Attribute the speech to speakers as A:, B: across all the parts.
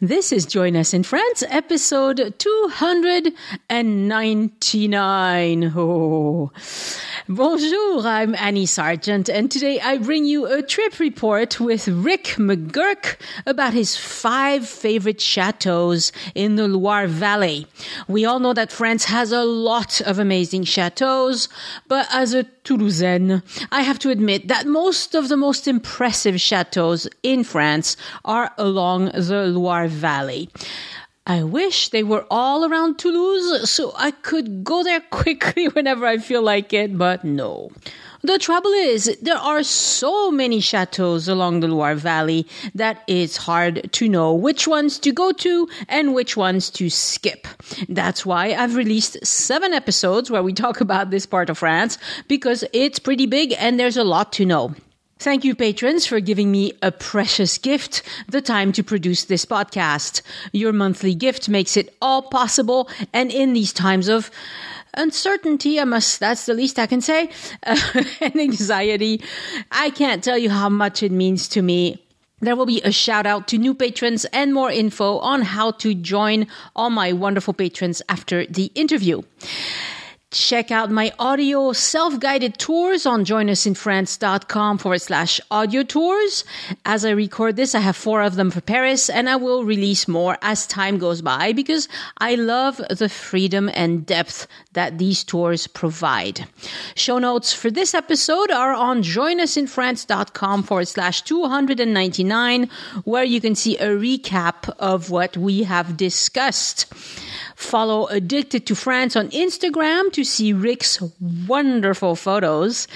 A: This is Join Us in France, episode 299. Oh. Bonjour, I'm Annie Sargent, and today I bring you a trip report with Rick McGuirk about his five favorite chateaus in the Loire Valley. We all know that France has a lot of amazing chateaus, but as a Toulousaine, I have to admit that most of the most impressive chateaus in France are along the Loire Valley. I wish they were all around Toulouse so I could go there quickly whenever I feel like it, but no. The trouble is, there are so many chateaus along the Loire Valley that it's hard to know which ones to go to and which ones to skip. That's why I've released seven episodes where we talk about this part of France because it's pretty big and there's a lot to know. Thank you, patrons, for giving me a precious gift, the time to produce this podcast. Your monthly gift makes it all possible, and in these times of uncertainty, I must, that's the least I can say, uh, and anxiety, I can't tell you how much it means to me. There will be a shout out to new patrons and more info on how to join all my wonderful patrons after the interview. Check out my audio self-guided tours on joinusinfrance.com forward slash audio tours. As I record this, I have four of them for Paris and I will release more as time goes by because I love the freedom and depth that these tours provide. Show notes for this episode are on joinusinfrance.com forward slash 299 where you can see a recap of what we have discussed. Follow Addicted to France on Instagram to see Rick's wonderful photos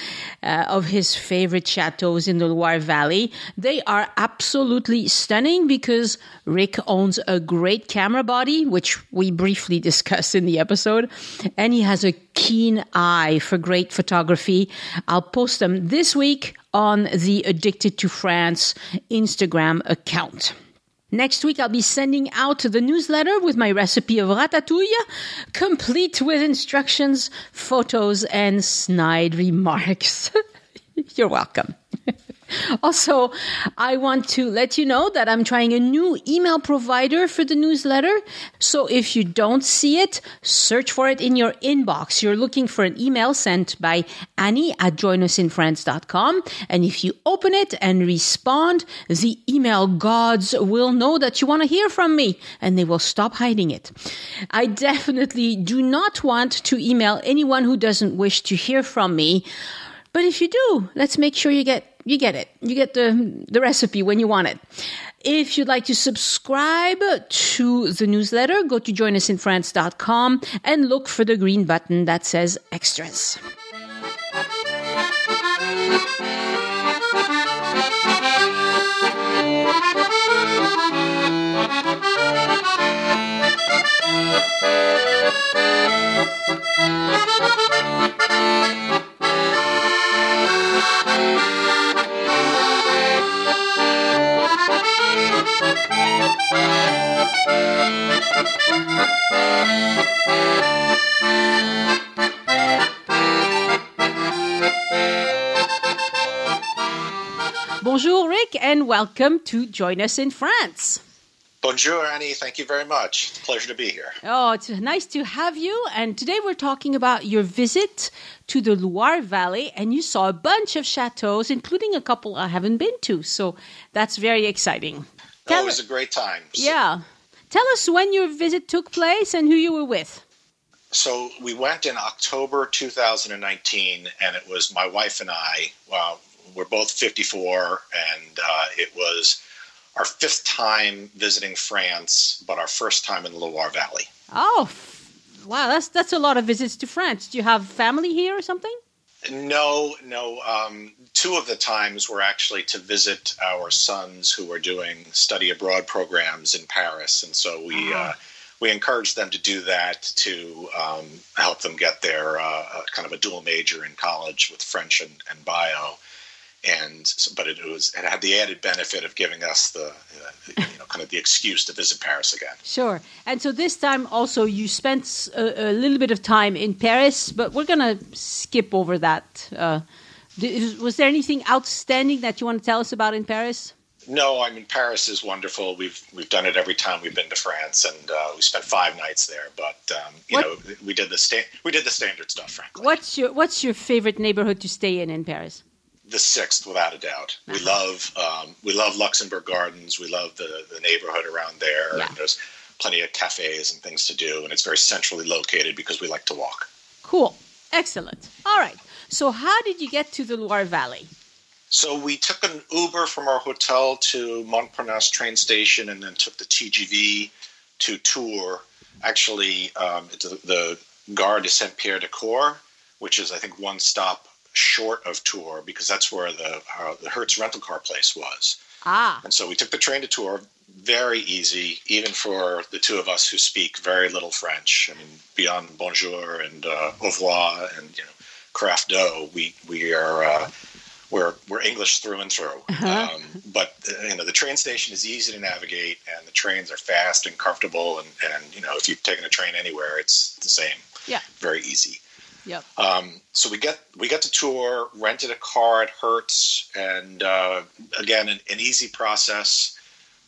A: uh, of his favorite chateaus in the Loire Valley. They are absolutely stunning because Rick owns a great camera body, which we briefly discussed in the episode, and he has a keen eye for great photography. I'll post them this week on the Addicted to France Instagram account. Next week, I'll be sending out the newsletter with my recipe of ratatouille, complete with instructions, photos, and snide remarks. You're welcome. Also, I want to let you know that I'm trying a new email provider for the newsletter. So if you don't see it, search for it in your inbox. You're looking for an email sent by Annie at joinusinfrance.com. And if you open it and respond, the email gods will know that you want to hear from me and they will stop hiding it. I definitely do not want to email anyone who doesn't wish to hear from me. But if you do, let's make sure you get you get it. You get the the recipe when you want it. If you'd like to subscribe to the newsletter, go to joinusinfrance.com and look for the green button that says extras. Bonjour, Rick, and welcome to Join Us in France.
B: Bonjour, Annie. Thank you very much. It's a pleasure to be here.
A: Oh, it's nice to have you. And today we're talking about your visit to the Loire Valley, and you saw a bunch of chateaus, including a couple I haven't been to. So that's very exciting.
B: Oh, it was a great time.
A: So, yeah. Tell us when your visit took place and who you were with.
B: So we went in October 2019, and it was my wife and I. Well, we're both 54, and uh, it was our fifth time visiting France, but our first time in the Loire Valley.
A: Oh, wow! That's that's a lot of visits to France. Do you have family here or something?
B: No, no. Um, two of the times were actually to visit our sons who were doing study abroad programs in Paris, and so we. Uh, we encouraged them to do that to um, help them get their uh, kind of a dual major in college with French and, and bio and but it was it had the added benefit of giving us the uh, you know kind of the excuse to visit Paris again.
A: Sure, and so this time also you spent a, a little bit of time in Paris, but we're gonna skip over that. Uh, was there anything outstanding that you want to tell us about in Paris?
B: No, I mean Paris is wonderful. We've we've done it every time we've been to France, and uh, we spent five nights there. But um, you what? know, we did the sta- we did the standard stuff. Frankly,
A: what's your what's your favorite neighborhood to stay in in Paris?
B: The sixth, without a doubt. Uh-huh. We love um, we love Luxembourg Gardens. We love the the neighborhood around there. Yeah. And there's plenty of cafes and things to do, and it's very centrally located because we like to walk.
A: Cool, excellent. All right. So, how did you get to the Loire Valley?
B: So we took an Uber from our hotel to Montparnasse train station, and then took the TGV to Tours. Actually, um, the, the Gare de Saint Pierre de Corps, which is I think one stop short of Tours, because that's where the uh, the Hertz rental car place was.
A: Ah.
B: And so we took the train to Tours. Very easy, even for the two of us who speak very little French. I mean, beyond bonjour and uh, au revoir and you know, carafe d'eau, we we are. Uh, we're we're English through and through. Uh-huh. Um, but uh, you know the train station is easy to navigate, and the trains are fast and comfortable. And, and you know if you've taken a train anywhere, it's the same.
A: Yeah.
B: Very easy.
A: Yep.
B: Um, so we get we get to tour, rented a car at Hertz, and uh, again an, an easy process.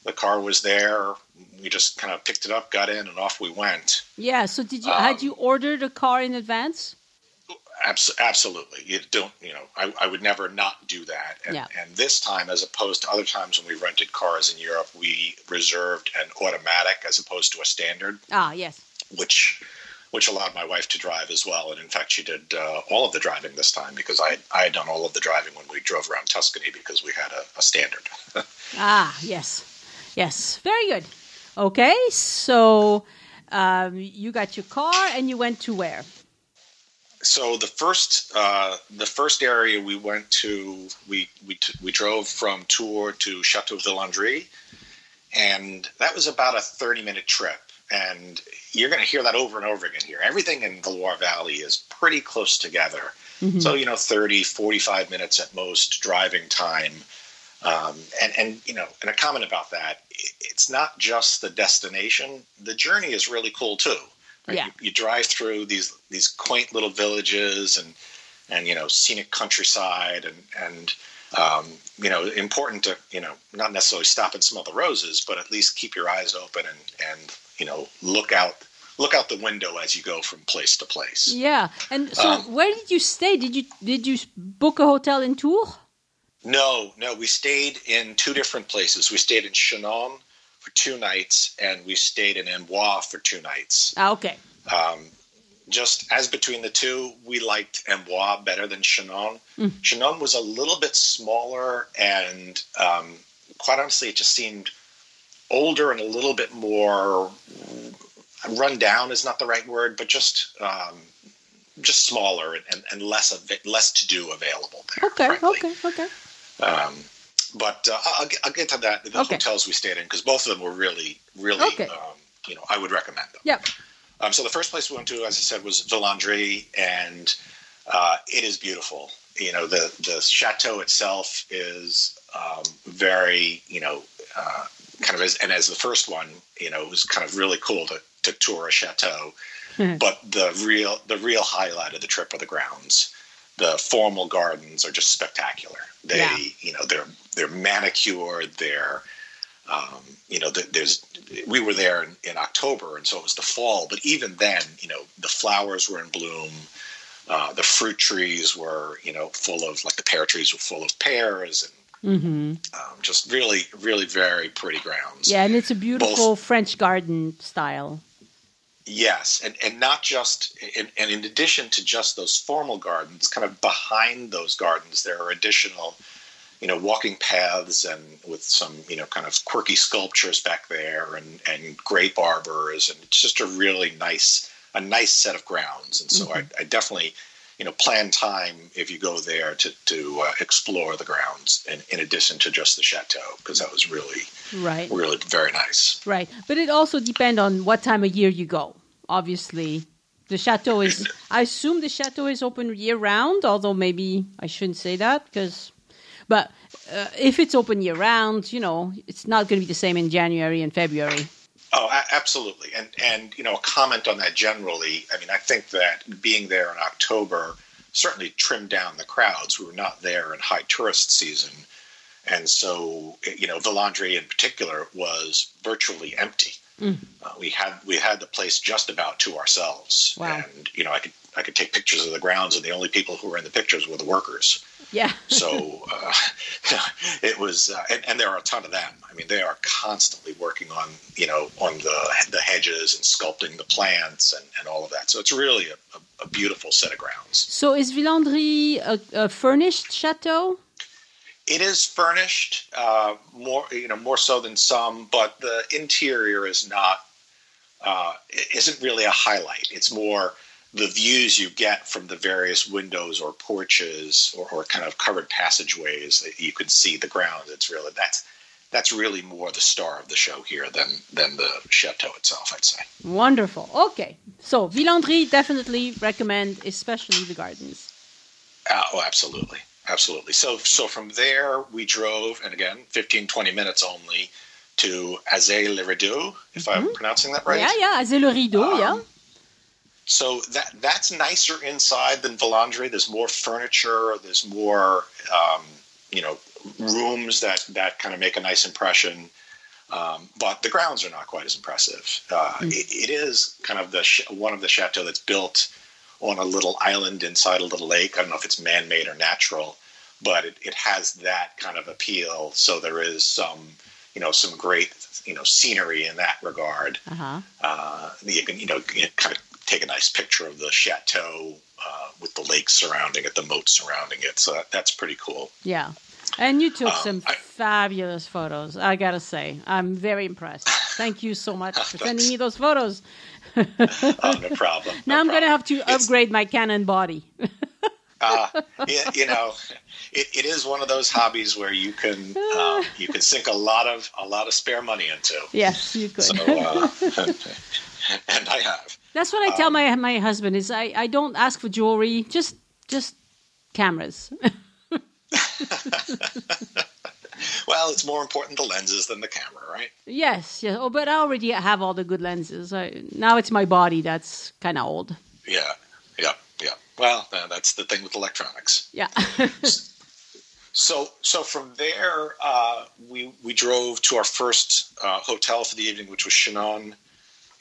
B: The car was there. We just kind of picked it up, got in, and off we went.
A: Yeah. So did you um, had you ordered a car in advance?
B: Abs- absolutely. You don't, you know, I, I would never not do that. And,
A: yeah.
B: and this time, as opposed to other times when we rented cars in Europe, we reserved an automatic as opposed to a standard.
A: Ah, yes.
B: Which which allowed my wife to drive as well. And in fact, she did uh, all of the driving this time because I, I had done all of the driving when we drove around Tuscany because we had a, a standard.
A: ah, yes. Yes. Very good. Okay. So um, you got your car and you went to where?
B: so the first uh, the first area we went to we we t- we drove from Tours to Chateau Villandry, and that was about a thirty minute trip. And you're going to hear that over and over again here. Everything in the Loire Valley is pretty close together. Mm-hmm. So you know, 30, 45 minutes at most driving time. Um, and and you know, and a comment about that, it's not just the destination. The journey is really cool too.
A: Right? Yeah.
B: You, you, drive through these these quaint little villages and and you know scenic countryside and and um, you know important to you know not necessarily stop and smell the roses, but at least keep your eyes open and and you know look out look out the window as you go from place to place.
A: Yeah. And so, um, where did you stay? Did you did you book a hotel in Tours?
B: No, no. We stayed in two different places. We stayed in Chinon for two nights, and we stayed in Amboise for two nights.
A: Ah, okay.
B: Um, just as between the two, we liked Amboise better than Chinon. Mm. Chinon was a little bit smaller, and um, quite honestly, it just seemed older and a little bit more run down is not the right word, but just um, just smaller and, and, less of it, less to do available there.
A: Okay,
B: frankly.
A: okay, okay.
B: Um, but uh, I'll, I'll, get to that. The okay. hotels we stayed in because both of them were really, really, okay. um, you know, I would recommend them.
A: Yep.
B: Um, so the first place we went to, as I said, was Villandry, and uh, it is beautiful. You know, the the chateau itself is um, very, you know, uh, kind of as and as the first one, you know, it was kind of really cool to to tour a chateau. Mm-hmm. But the real the real highlight of the trip are the grounds the formal gardens are just spectacular. They, yeah. you know, they're they're manicured. They're, um, you know, there's we were there in, in, October, and so it was the fall. But even then, you know, the flowers were in bloom. Uh, the fruit trees were, you know, full of like the pear trees were full of pears and mm-hmm. um, just really, really very pretty grounds.
A: Yeah, and it's a beautiful Both, French garden style.
B: Yes, and, and not just, and, and in addition to just those formal gardens, kind of behind those gardens, there are additional, you know, walking paths and with some, you know, kind of quirky sculptures back there and, and grape arbors. And it's just a really nice, a nice set of grounds. And so mm-hmm. I, I, definitely, you know, plan time if you go there to, to uh, explore the grounds in, in addition to just the chateau, because that was really,
A: right,
B: really very nice.
A: Right. But it also depends on what time of year you go obviously the chateau is i assume the chateau is open year round although maybe i shouldn't say that because but uh, if it's open year round you know it's not going to be the same in january and february
B: oh absolutely and and you know a comment on that generally i mean i think that being there in october certainly trimmed down the crowds we were not there in high tourist season and so you know Villandry in particular was virtually empty. Mm. Uh, we had we had the place just about to ourselves, wow. and you know I could I could take pictures of the grounds, and the only people who were in the pictures were the workers.
A: Yeah.
B: so uh, it was, uh, and, and, there are a ton of them. I mean, they are constantly working on you know on the the hedges and sculpting the plants and, and all of that. So it's really a, a, a beautiful set of grounds.
A: So is Villandry a, a furnished chateau?
B: It is furnished uh, more, you know, more so than some, but the interior is not uh, isn't really a highlight. It's more the views you get from the various windows or porches or, or kind of covered passageways that you can see the grounds. It's really that's that's really more the star of the show here than than the chateau itself. I'd say.
A: Wonderful. Okay, so Villandry definitely recommend, especially the gardens.
B: Uh, oh, absolutely absolutely. So so from there we drove, and again, 15, 20 minutes only to Azay-le-Rideau, if mm-hmm. I'm pronouncing that right.
A: Yeah, yeah, Azay-le-Rideau, um, yeah.
B: So that that's nicer inside than Villandry. There's more furniture. There's more, um, you know, rooms that that kind of make a nice impression. Um, but the grounds are not quite as impressive. Uh, mm. it, it is kind of the sh- one of the chateau that's built on a little island inside a little lake. I don't know if it's man made or natural, but it, it has that kind of appeal. So there is some, you know, some great, you know, scenery in that regard. Uh-huh. Uh, you can, you know, kind of take a nice picture of the chateau uh, with the lake surrounding it, the moat surrounding it. So that, that's pretty cool.
A: Yeah. And you took um, some I, fabulous photos. I gotta say, I'm very impressed. Thank you so much for sending me those photos.
B: oh, no problem.
A: No now
B: I'm
A: going to have to upgrade my Canon body.
B: uh, yeah, you know, it, it is one of those hobbies where you can um, you can sink a lot of a lot of spare money into.
A: Yes, you could. So, uh,
B: and I have.
A: That's what I tell um, my my husband is I, I don't ask for jewelry, just just cameras.
B: well, it's more important the lenses than the camera, right?
A: Yes, yes. Oh, but I already have all the good lenses. I, now it's my body that's kind of old.
B: Yeah, yeah, yeah. Well, uh, that's the thing with electronics.
A: Yeah.
B: so, so from there, uh, we we drove to our first uh, hotel for the evening, which was Chinon,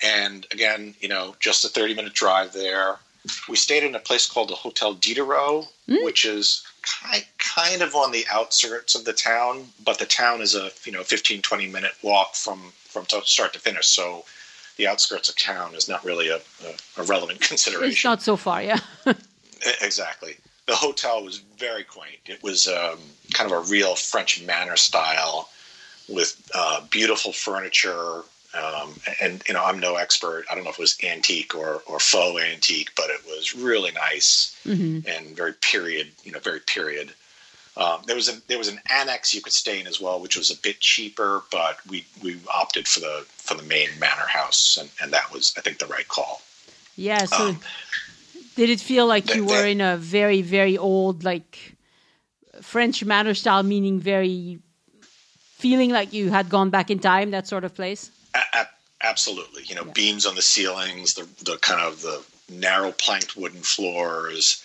B: and again, you know, just a thirty minute drive there. We stayed in a place called the Hotel Diderot, mm. which is kind of on the outskirts of the town, but the town is a you know 15 20 minute walk from from start to finish. So the outskirts of town is not really a, a, a relevant consideration.
A: It's not so far, yeah.
B: exactly. The hotel was very quaint. It was um, kind of a real French manor style with uh, beautiful furniture, um, and you know, I'm no expert. I don't know if it was antique or, or faux antique, but it was really nice mm-hmm. and very period. You know, very period. Um, there was a there was an annex you could stay in as well, which was a bit cheaper, but we we opted for the for the main manor house, and, and that was I think the right call.
A: Yeah. So, um, did it feel like you were in a very very old like French manor style, meaning very feeling like you had gone back in time, that sort of place?
B: Absolutely. You know, yeah. beams on the ceilings, the the kind of the narrow planked wooden floors,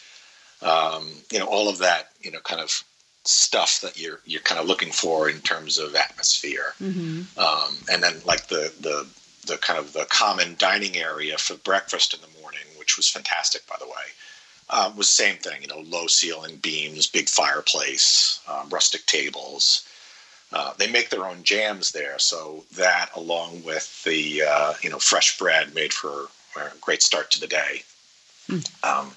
B: um, you know, all of that. You know, kind of stuff that you're you're kind of looking for in terms of atmosphere. Mm-hmm. Um, and then like the the the kind of the common dining area for breakfast in the morning, which was fantastic, by the way. Um, was same thing, you know, low ceiling beams, big fireplace, um, rustic tables. Uh, they make their own jams there, so that along with the uh, you know fresh bread made for a great start to the day. Mm. Um,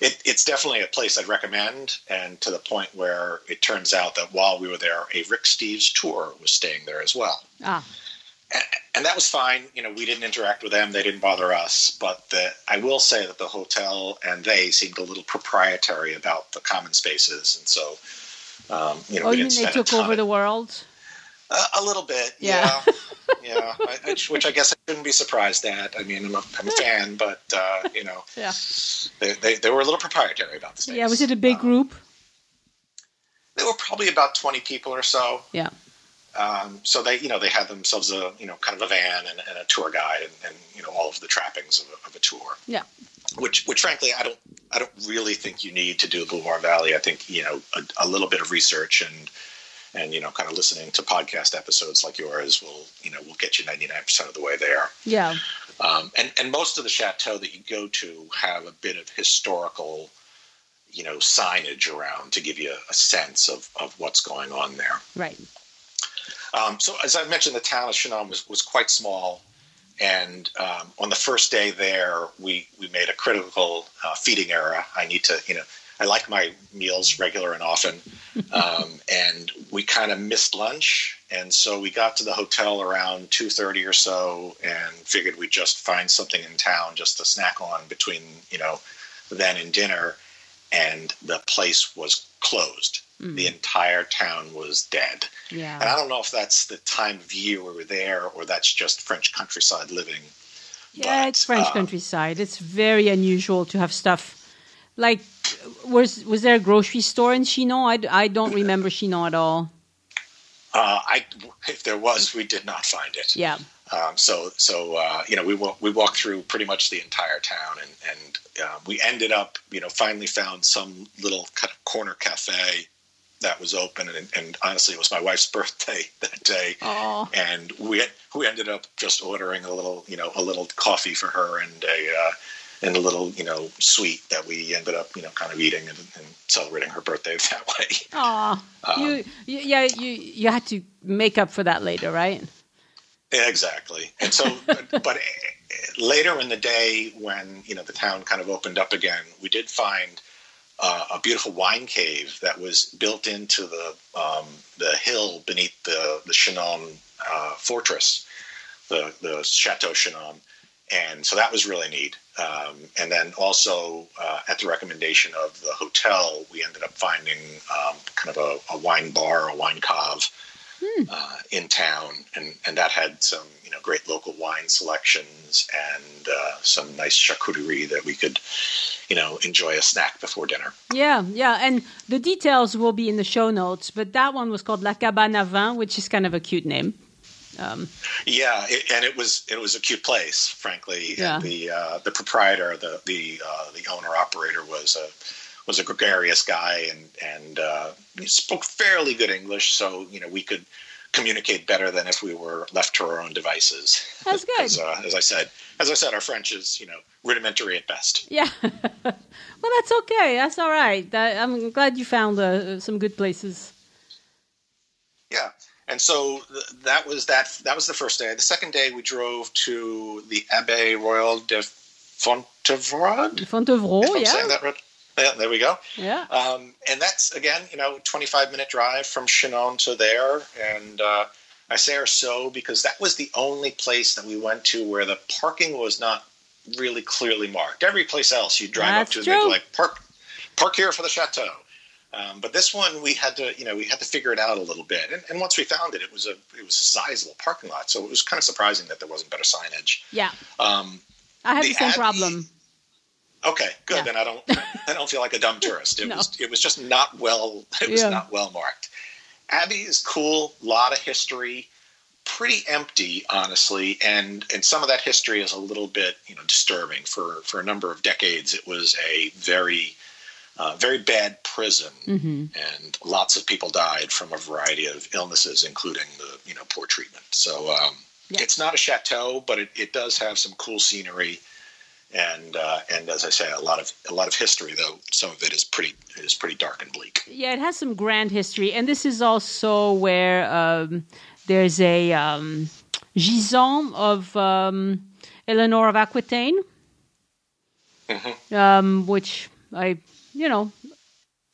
B: it, it's definitely a place I'd recommend, and to the point where it turns out that while we were there, a Rick Steves tour was staying there as well. Ah. And, and that was fine. You know, we didn't interact with them; they didn't bother us. But the, I will say that the hotel and they seemed a little proprietary about the common spaces, and so um, you know,
A: oh, you mean they took over the world?
B: Uh, a little bit, yeah, yeah. yeah I, I, which I guess I shouldn't be surprised at. I mean, I'm a, I'm a fan, but uh, you know,
A: yeah,
B: they, they, they were a little proprietary about this.
A: Yeah, was it a big um, group?
B: There were probably about twenty people or so.
A: Yeah.
B: Um, so they, you know, they had themselves a, you know, kind of a van and, and a tour guide and, and, you know, all of the trappings of a, of a tour.
A: Yeah
B: which which frankly I don't I don't really think you need to do Beauvoir Valley. I think you know a, a, little bit of research and and you know, kind of listening to podcast episodes like yours will you know will get you ninety nine percent of the way there.
A: Yeah.
B: Um, and and most of the chateau that you go to have a bit of historical, you know, signage around to give you a sense of of what's going on there.
A: Right.
B: Um, so as I mentioned, the town of Chinon was was quite small. And um, on the first day there, we, we made a critical uh, feeding error. I need to, you know, I like my meals regular and often. Um, and we kind of missed lunch. And so we got to the hotel around 2.30 or so and figured we'd just find something in town just to snack on between, you know, then and dinner. And the place was closed. Mm. The entire town was dead.
A: Yeah.
B: And I don't know if that's the time of year we were there or that's just French countryside living.
A: Yeah, but, it's French uh, countryside. It's very unusual to have stuff like was was there a grocery store in Chinon? I, I don't remember Chinon at all.
B: Uh, I if there was, we did not find it.
A: Yeah.
B: Um, so so uh, you know we we walked through pretty much the entire town and and uh, we ended up you know finally found some little kind of corner cafe that was open and, and honestly it was my wife's birthday that day
A: Aww.
B: and we we ended up just ordering a little you know a little coffee for her and a uh, and a little, you know, sweet that we ended up, you know, kind of eating and, and celebrating her birthday that way.
A: Aw, um, you, yeah, you you had to make up for that later, right?
B: Exactly. And so, but, but later in the day, when you know the town kind of opened up again, we did find uh, a beautiful wine cave that was built into the um, the hill beneath the the Chinon uh, fortress, the the Chateau Chinon and so that was really neat. Um, and then also, uh, at the recommendation of the hotel, we ended up finding um, kind of a, a, wine bar, a wine cave hmm. uh, in town, and and that had some you know great local wine selections and uh, some nice charcuterie that we could you know enjoy a snack before dinner.
A: Yeah, yeah, and the details will be in the show notes. But that one was called La Cabane à Vin, which is kind of a cute name.
B: Um, yeah, it, and it was it was a cute place, frankly. Yeah. And the uh, the proprietor, the the uh, the owner operator was a was a gregarious guy, and and uh, spoke fairly good English, so you know we could communicate better than if we were left to our own devices.
A: That's good.
B: as, uh, as I said, as I said, our French is you know rudimentary at best.
A: Yeah. well, that's okay. That's all right. I'm glad you found uh, some good places.
B: Yeah and so th- that was that. That was the first day. The second day, we drove to the Abbaye Royale de Fontevraud.
A: Fontevraud,
B: yeah. Saying that right. Yeah, there we go.
A: Yeah.
B: Um, and that's again, you know, 25 minute drive from Chinon to there, and uh, I say or so because that was the only place that we went to where the parking was not really clearly marked. Every place else you drive
A: that's
B: up to, be like park, park here for the chateau um, but this one, we had to, you know, we had to figure it out a little bit. And, and, once we found it, it was a it was a sizable parking lot, so it was kind of surprising that there wasn't better signage.
A: Yeah.
B: Um,
A: I have the, the same problem.
B: Okay, good. Yeah. Then I don't I don't feel like a dumb tourist. It no. was it was just not well it was yeah. not well marked. Abbey is cool, lot of history, pretty empty, honestly, and and some of that history is a little bit you know disturbing. For for a number of decades, it was a very uh, very bad prison,
A: mm-hmm.
B: and lots of people died from a variety of illnesses, including the you know poor treatment. So um, yeah. it's not a chateau, but it, it does have some cool scenery, and uh, and as I say, a lot of a lot of history. Though some of it is pretty is pretty dark and bleak.
A: Yeah, it has some grand history, and this is also where um, there's a um, gisant of um, Eleanor of Aquitaine,
B: mm-hmm.
A: Um, which I you know,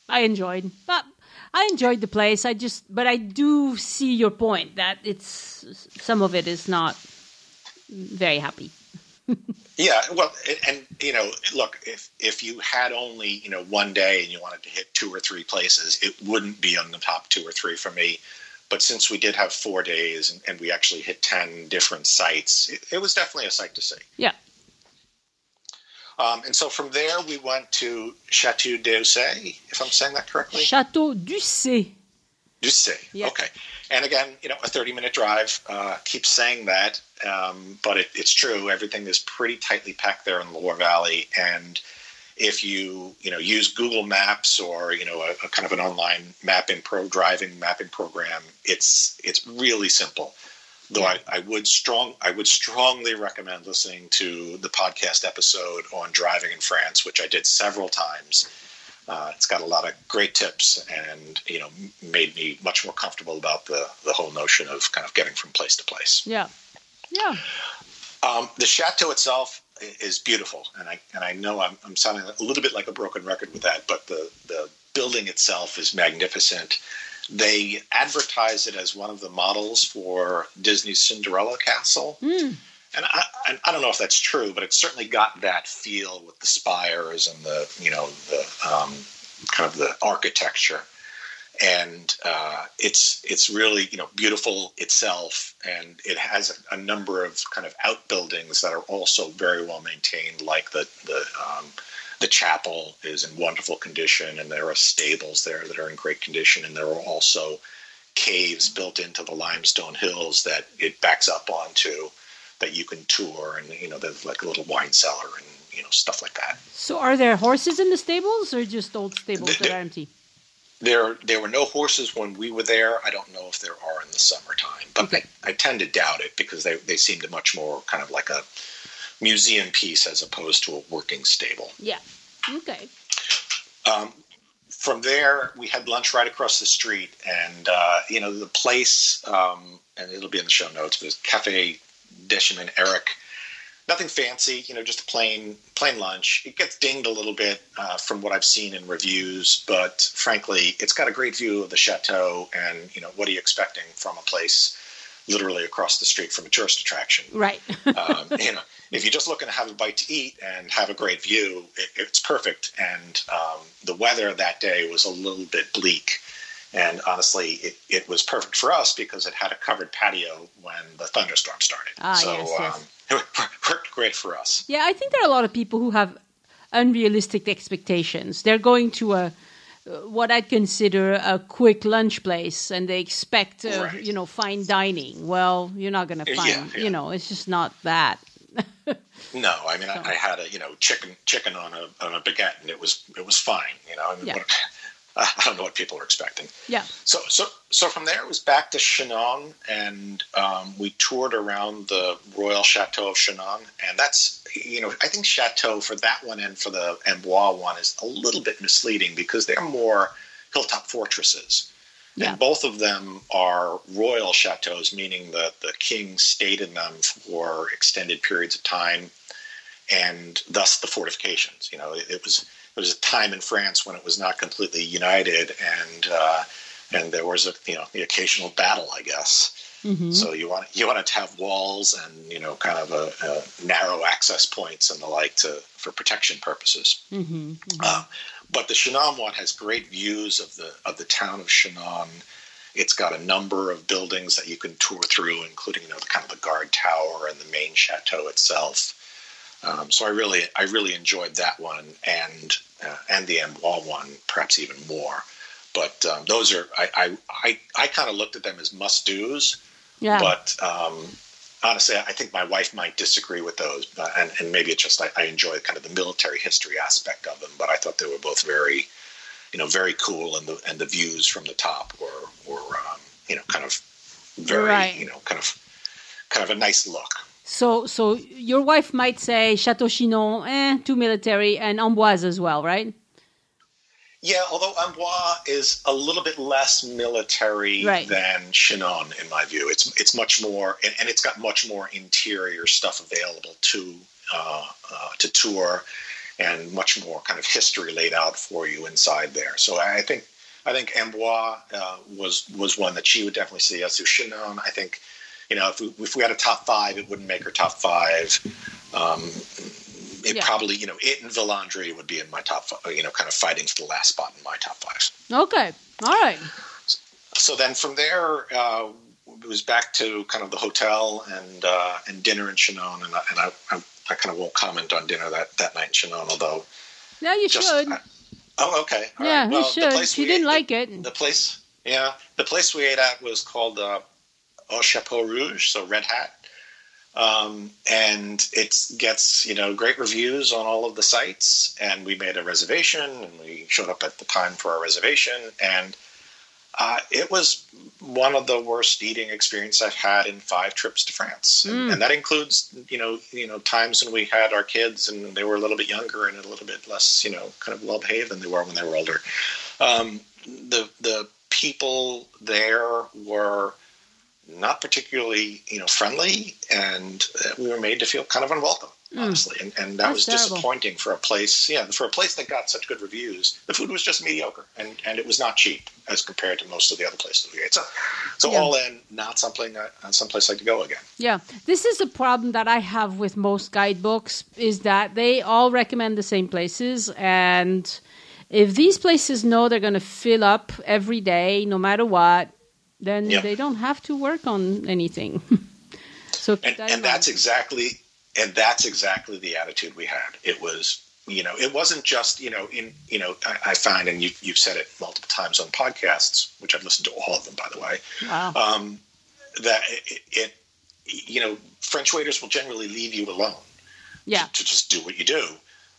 A: I enjoyed. But I enjoyed the place. I just, but I do see your point that it's some of it is not very happy.
B: yeah, well, and you know, look, if if you had only you know one day and you wanted to hit two or three places, it wouldn't be on the top two or three for me. But since we did have four days and, and we actually hit ten different sites, it, it was definitely a sight to see.
A: Yeah,
B: um, and so from there, we went to Chateau d'Ussé, if I'm saying that correctly.
A: Chateau d'Ussé.
B: d'Ussé, yeah. okay. And again, you know, a 30 minute drive. Uh, keep saying that, um, but it, it's true. Everything is pretty tightly packed there in the Loire Valley. And if you you know use Google Maps or you know a, a, kind of an online mapping pro driving mapping program, it's it's really simple. Though I, I would strong I would strongly recommend listening to the podcast episode on driving in France, which I did several times. Uh, it's got a lot of great tips and you know made me much more comfortable about the the whole notion of kind of getting from place to place.
A: Yeah, yeah.
B: Um, the chateau itself is beautiful, and I and I know I'm, I'm sounding a little bit like a broken record with that, but the the building itself is magnificent. They advertise it as one of the models for Disney's Cinderella Castle. Mm. And I, I don't know if that's true, but it certainly got that feel with the spires and the, you know, the um, kind of the architecture. And uh, it's it's really you know beautiful itself, and it has a, a, number of kind of outbuildings that are also very well maintained, like the the um, the chapel is in wonderful condition, and there are stables there that are in great condition, and there are also caves built into the limestone hills that it backs up onto that you can tour, and you know there's like a little wine cellar and you know stuff like that.
A: So, are there horses in the stables, or just old stables the, that are empty?
B: There, there were no horses when we were there. I don't know if there are in the summertime, but okay. I, I tend to doubt it because they, they seemed much more kind of like a museum piece as opposed to a working stable.
A: Yeah. Okay.
B: Um, from there, we had lunch right across the street, and uh, you know the place, um, and it'll be in the show notes. Was Cafe Deschamins Eric nothing fancy, you know, just a plain plain lunch. It gets dinged a little bit uh, from what I've seen in reviews, but frankly, it's got a great view of the chateau. And you know, what are you expecting from a place literally across the street from a tourist attraction?
A: Right.
B: um, you know, if you're just looking to have a bite to eat and have a great view, it, it's perfect. And um, the weather that day was a little bit bleak. And honestly, it, it was perfect for us because it had a covered patio when the thunderstorm started.
A: Ah, so yes, yes. Um,
B: it worked great for us.
A: Yeah, I think there are a lot of people who have unrealistic expectations. They're going to a what I'd consider a quick lunch place, and they expect, uh, right. you know, fine dining. Well, you're not going to find, yeah, yeah. you know, it's just not that.
B: no, I mean, so. I, I, had a, you know, chicken chicken on a on a baguette, and it was it was fine. You know, I mean, yeah. I don't know what people were expecting.
A: Yeah.
B: So so so from there it was back to Chinon, and um, we toured around the Royal Chateau of Chinon, and that's you know I think Chateau for that one and for the Amboise one is a little bit misleading because they're more hilltop fortresses. Yeah. And both of them are royal chateaus, meaning that the king stayed in them for extended periods of time, and thus the fortifications. You know, it, it was there was a time in France when it was not completely united, and uh, and there was a you know the occasional battle, I guess. Mm-hmm. So you want you want to have walls and you know kind of a, a narrow access points and the like to for protection purposes. Mm-hmm. Mm-hmm. Uh, but the one has great views of the of the town of Chinon. It's got a number of buildings that you can tour through, including you know the kind of the guard tower and the main chateau itself. Um, so I really I really enjoyed that one and uh, and the Amboise one perhaps even more. But um, those are I I, I, I kind of looked at them as must dos. Yeah. But um, honestly, I think my wife might disagree with those, uh, and, and maybe it's just I, I enjoy kind of the military history aspect of them. But I thought they were both very, you know, very cool, and the and the views from the top were were um, you know kind of very right. you know kind of kind of a nice look.
A: So, so your wife might say Chateau Chinon, eh, too military, and Amboise as well, right?
B: Yeah, although Amboise is a little bit less military right. than Chinon, in my view. It's it's much more, and, and it's got much more interior stuff available to uh, uh, to tour, and much more kind of history laid out for you inside there. So I think I think Amboise uh, was was one that she would definitely see. As to Chinon, I think you know, if we, if we had a top five, it wouldn't make our top five. Um, it yeah. probably, you know, it and Villandry would be in my top, five, you know, kind of fighting for the last spot in my top five.
A: Okay, all right.
B: So then from there, uh, it was back to kind of the hotel and uh, and dinner in Chinon, and, I, and I, I, I, kind of won't comment on dinner that, that night in Chinon, although.
A: No, you just, should. I,
B: oh, okay.
A: All yeah, right. well, you should. If you didn't ate, like
B: the,
A: it.
B: The place, yeah, the place we ate at was called uh, Au Chapeau Rouge, so Red Hat. Um, and it gets you know great reviews on all of the sites. And we made a reservation, and we showed up at the time for our reservation, and uh, it was one of the worst eating experiences I've had in five trips to France, and,
A: Mm.
B: and that includes you know you know times when we had our kids and they were a little bit younger and a little bit less you know kind of well behaved than they were when they were older. Um, the the people there were not particularly you know friendly, and uh, we were made to feel kind of unwelcome. Honestly, and, and that
A: That's
B: was
A: terrible.
B: disappointing for a place. Yeah, for a place that got such good reviews, the food was just mediocre, and, and it was not cheap as compared to most of the other places we ate. So, so
A: Yeah.
B: all in, not something, uh, someplace like to go again.
A: Yeah, this is a problem that I have with most guidebooks is that they all recommend the same places, and if these places know they're going to fill up every day, no matter what, then they don't have to work on anything. so
B: and,
A: that
B: and that's exactly and that's exactly the attitude we had. It was you know it wasn't just you know in you know i, I find and you, you've said it multiple times on podcasts which i've listened to all of them by the way
A: wow.
B: um, that it, it you know french waiters will generally leave you alone
A: yeah,
B: to just do what you do.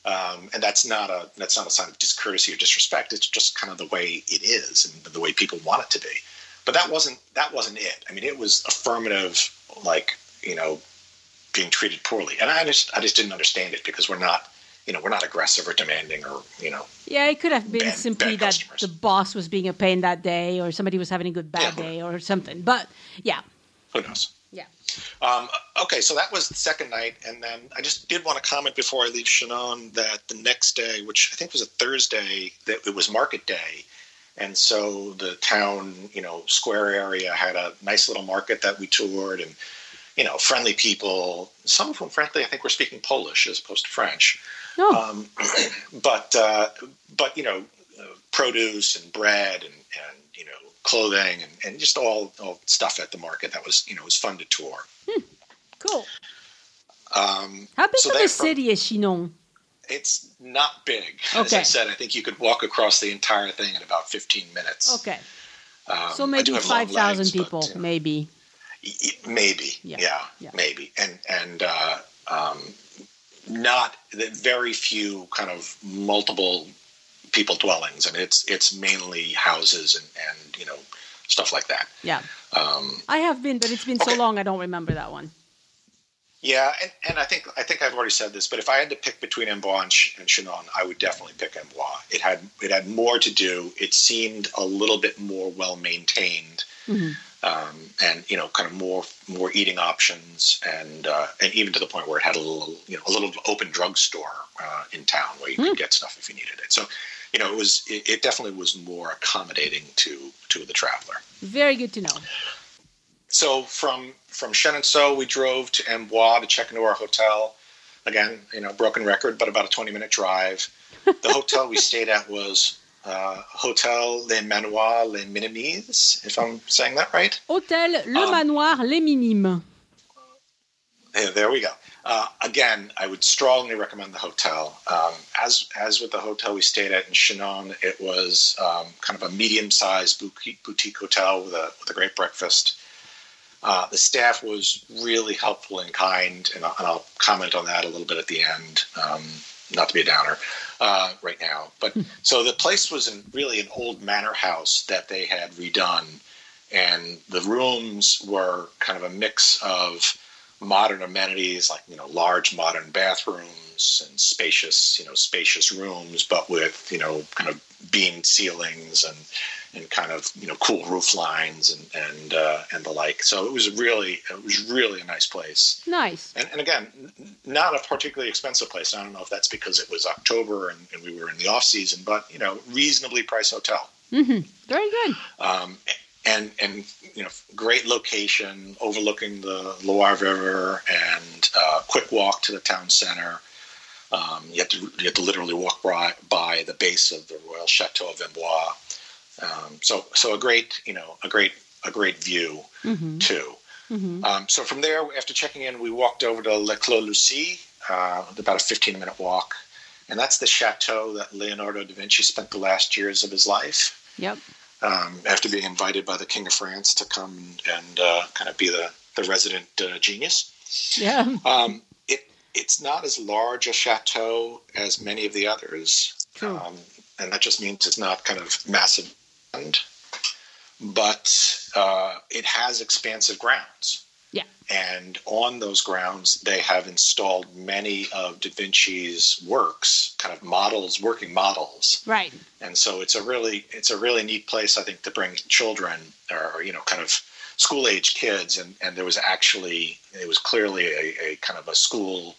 B: Um, and that's not a that's not a sign of discourtesy or disrespect. It's just kind of the way it is and the way people want it to be but that wasn't that wasn't it i mean it was affirmative like you know being treated poorly and i just i just didn't understand it because we're not you know we're not aggressive or demanding or you know
A: yeah. It could have been
B: bad-
A: simply
B: bad
A: that the boss was being a pain that day, or somebody was having a good bad
B: Yeah.
A: day, or something. But yeah,
B: who knows
A: yeah.
B: Um, okay, so that was the second night, and then I just did want to comment before I leave Chinon that the next day, which I think was a Thursday, that it was market day, and so the town, you know, square area had a nice little market that we toured, and you know, friendly people. Some of whom, frankly, I think were speaking Polish as opposed to French.
A: No,
B: Um, but uh, but you know, uh, produce and bread and, and you know clothing and, and just all, all stuff at the market that was you know was fun to tour.
A: cool.
B: Um,
A: How big
B: so
A: of a
B: from-
A: city is Chinon?
B: It's not big. As I said, I think you could walk across the entire thing in about 15 minutes.
A: Okay,
B: Um,
A: so maybe
B: do have long
A: five thousand
B: legs, but,
A: people,
B: you know,
A: maybe.
B: maybe.
A: Yeah.
B: Yeah.
A: Yeah.
B: Maybe. And and uh, um, not the very few kind of multiple people dwellings. I mean, it's it's mainly houses and and you know stuff like that.
A: Yeah,
B: Um,
A: I have been, but it's been so long I don't remember that one.
B: Yeah, and, and I think I think I've already said this, but if I had to pick between Amboise and, Ch- and Chinon, I would definitely pick Amboise. It had it had more to do. It seemed a little bit more well maintained,
A: Mhm.
B: um, and you know, kind of more more eating options, and uh, and even to the point where it had a little you know a little open drugstore uh, in town where you could get stuff if you needed it. So, you know, it was it, it definitely was more accommodating to to the traveler.
A: Very good to know.
B: So from from Chenonceau, we drove to Amboise to check into our hotel. Again, you know, broken record, but about a twenty minute drive. The hotel we stayed at was uh, Hotel Les Manoirs Les Minimes, if I'm saying that right.
A: Hôtel Le
B: Um,
A: Manoir Les Minimes.
B: Yeah, there we go. Uh, again, I would strongly recommend the hotel. Um, as as with the hotel we stayed at in Chinon, it was um, kind of a medium sized boutique, boutique hotel with a with a great breakfast. Uh, the staff was really helpful and kind, and I'll, and I'll comment on that a little bit at the end. Um, not to be a downer uh, right now, but so the place was in really an old manor house that they had redone, and the rooms were kind of a mix of modern amenities like you know large modern bathrooms and spacious you know spacious rooms but with you know kind of beamed ceilings and and kind of you know cool roof lines and and uh, and the like. So it was really it was really a nice place.
A: Nice.
B: and, and again not a particularly expensive place. I don't know if that's because it was october and, and we were in the off season but you know reasonably priced hotel.
A: Hmm Very good.
B: um, and and you know great location overlooking the Loire River and uh, quick walk to the town center. Um, you have to you have to literally walk by, by the base of the Royal Chateau of Amboise. Um, so so a great you know a great a great view
A: hmm
B: too.
A: hmm
B: Um, so from there, after checking in, we walked over to Le Clos Lucé, uh, about a 15 minute walk. And that's the chateau that Leonardo da Vinci spent the last years of his life
A: Yep.
B: Um, after being invited by the King of France to come and uh, kind of be the, the resident uh, genius.
A: Yeah.
B: Um, it it's not as large a chateau as many of the others,
A: True.
B: um, and that just means it's not kind of massive, but uh, it has expansive grounds. And on those grounds, they have installed many of Da Vinci's works, kind of models, working models.
A: Right.
B: And so it's a really it's a really neat place, I think, to bring children or you know kind of school age kids. And, and there was actually it was clearly a, a kind of a school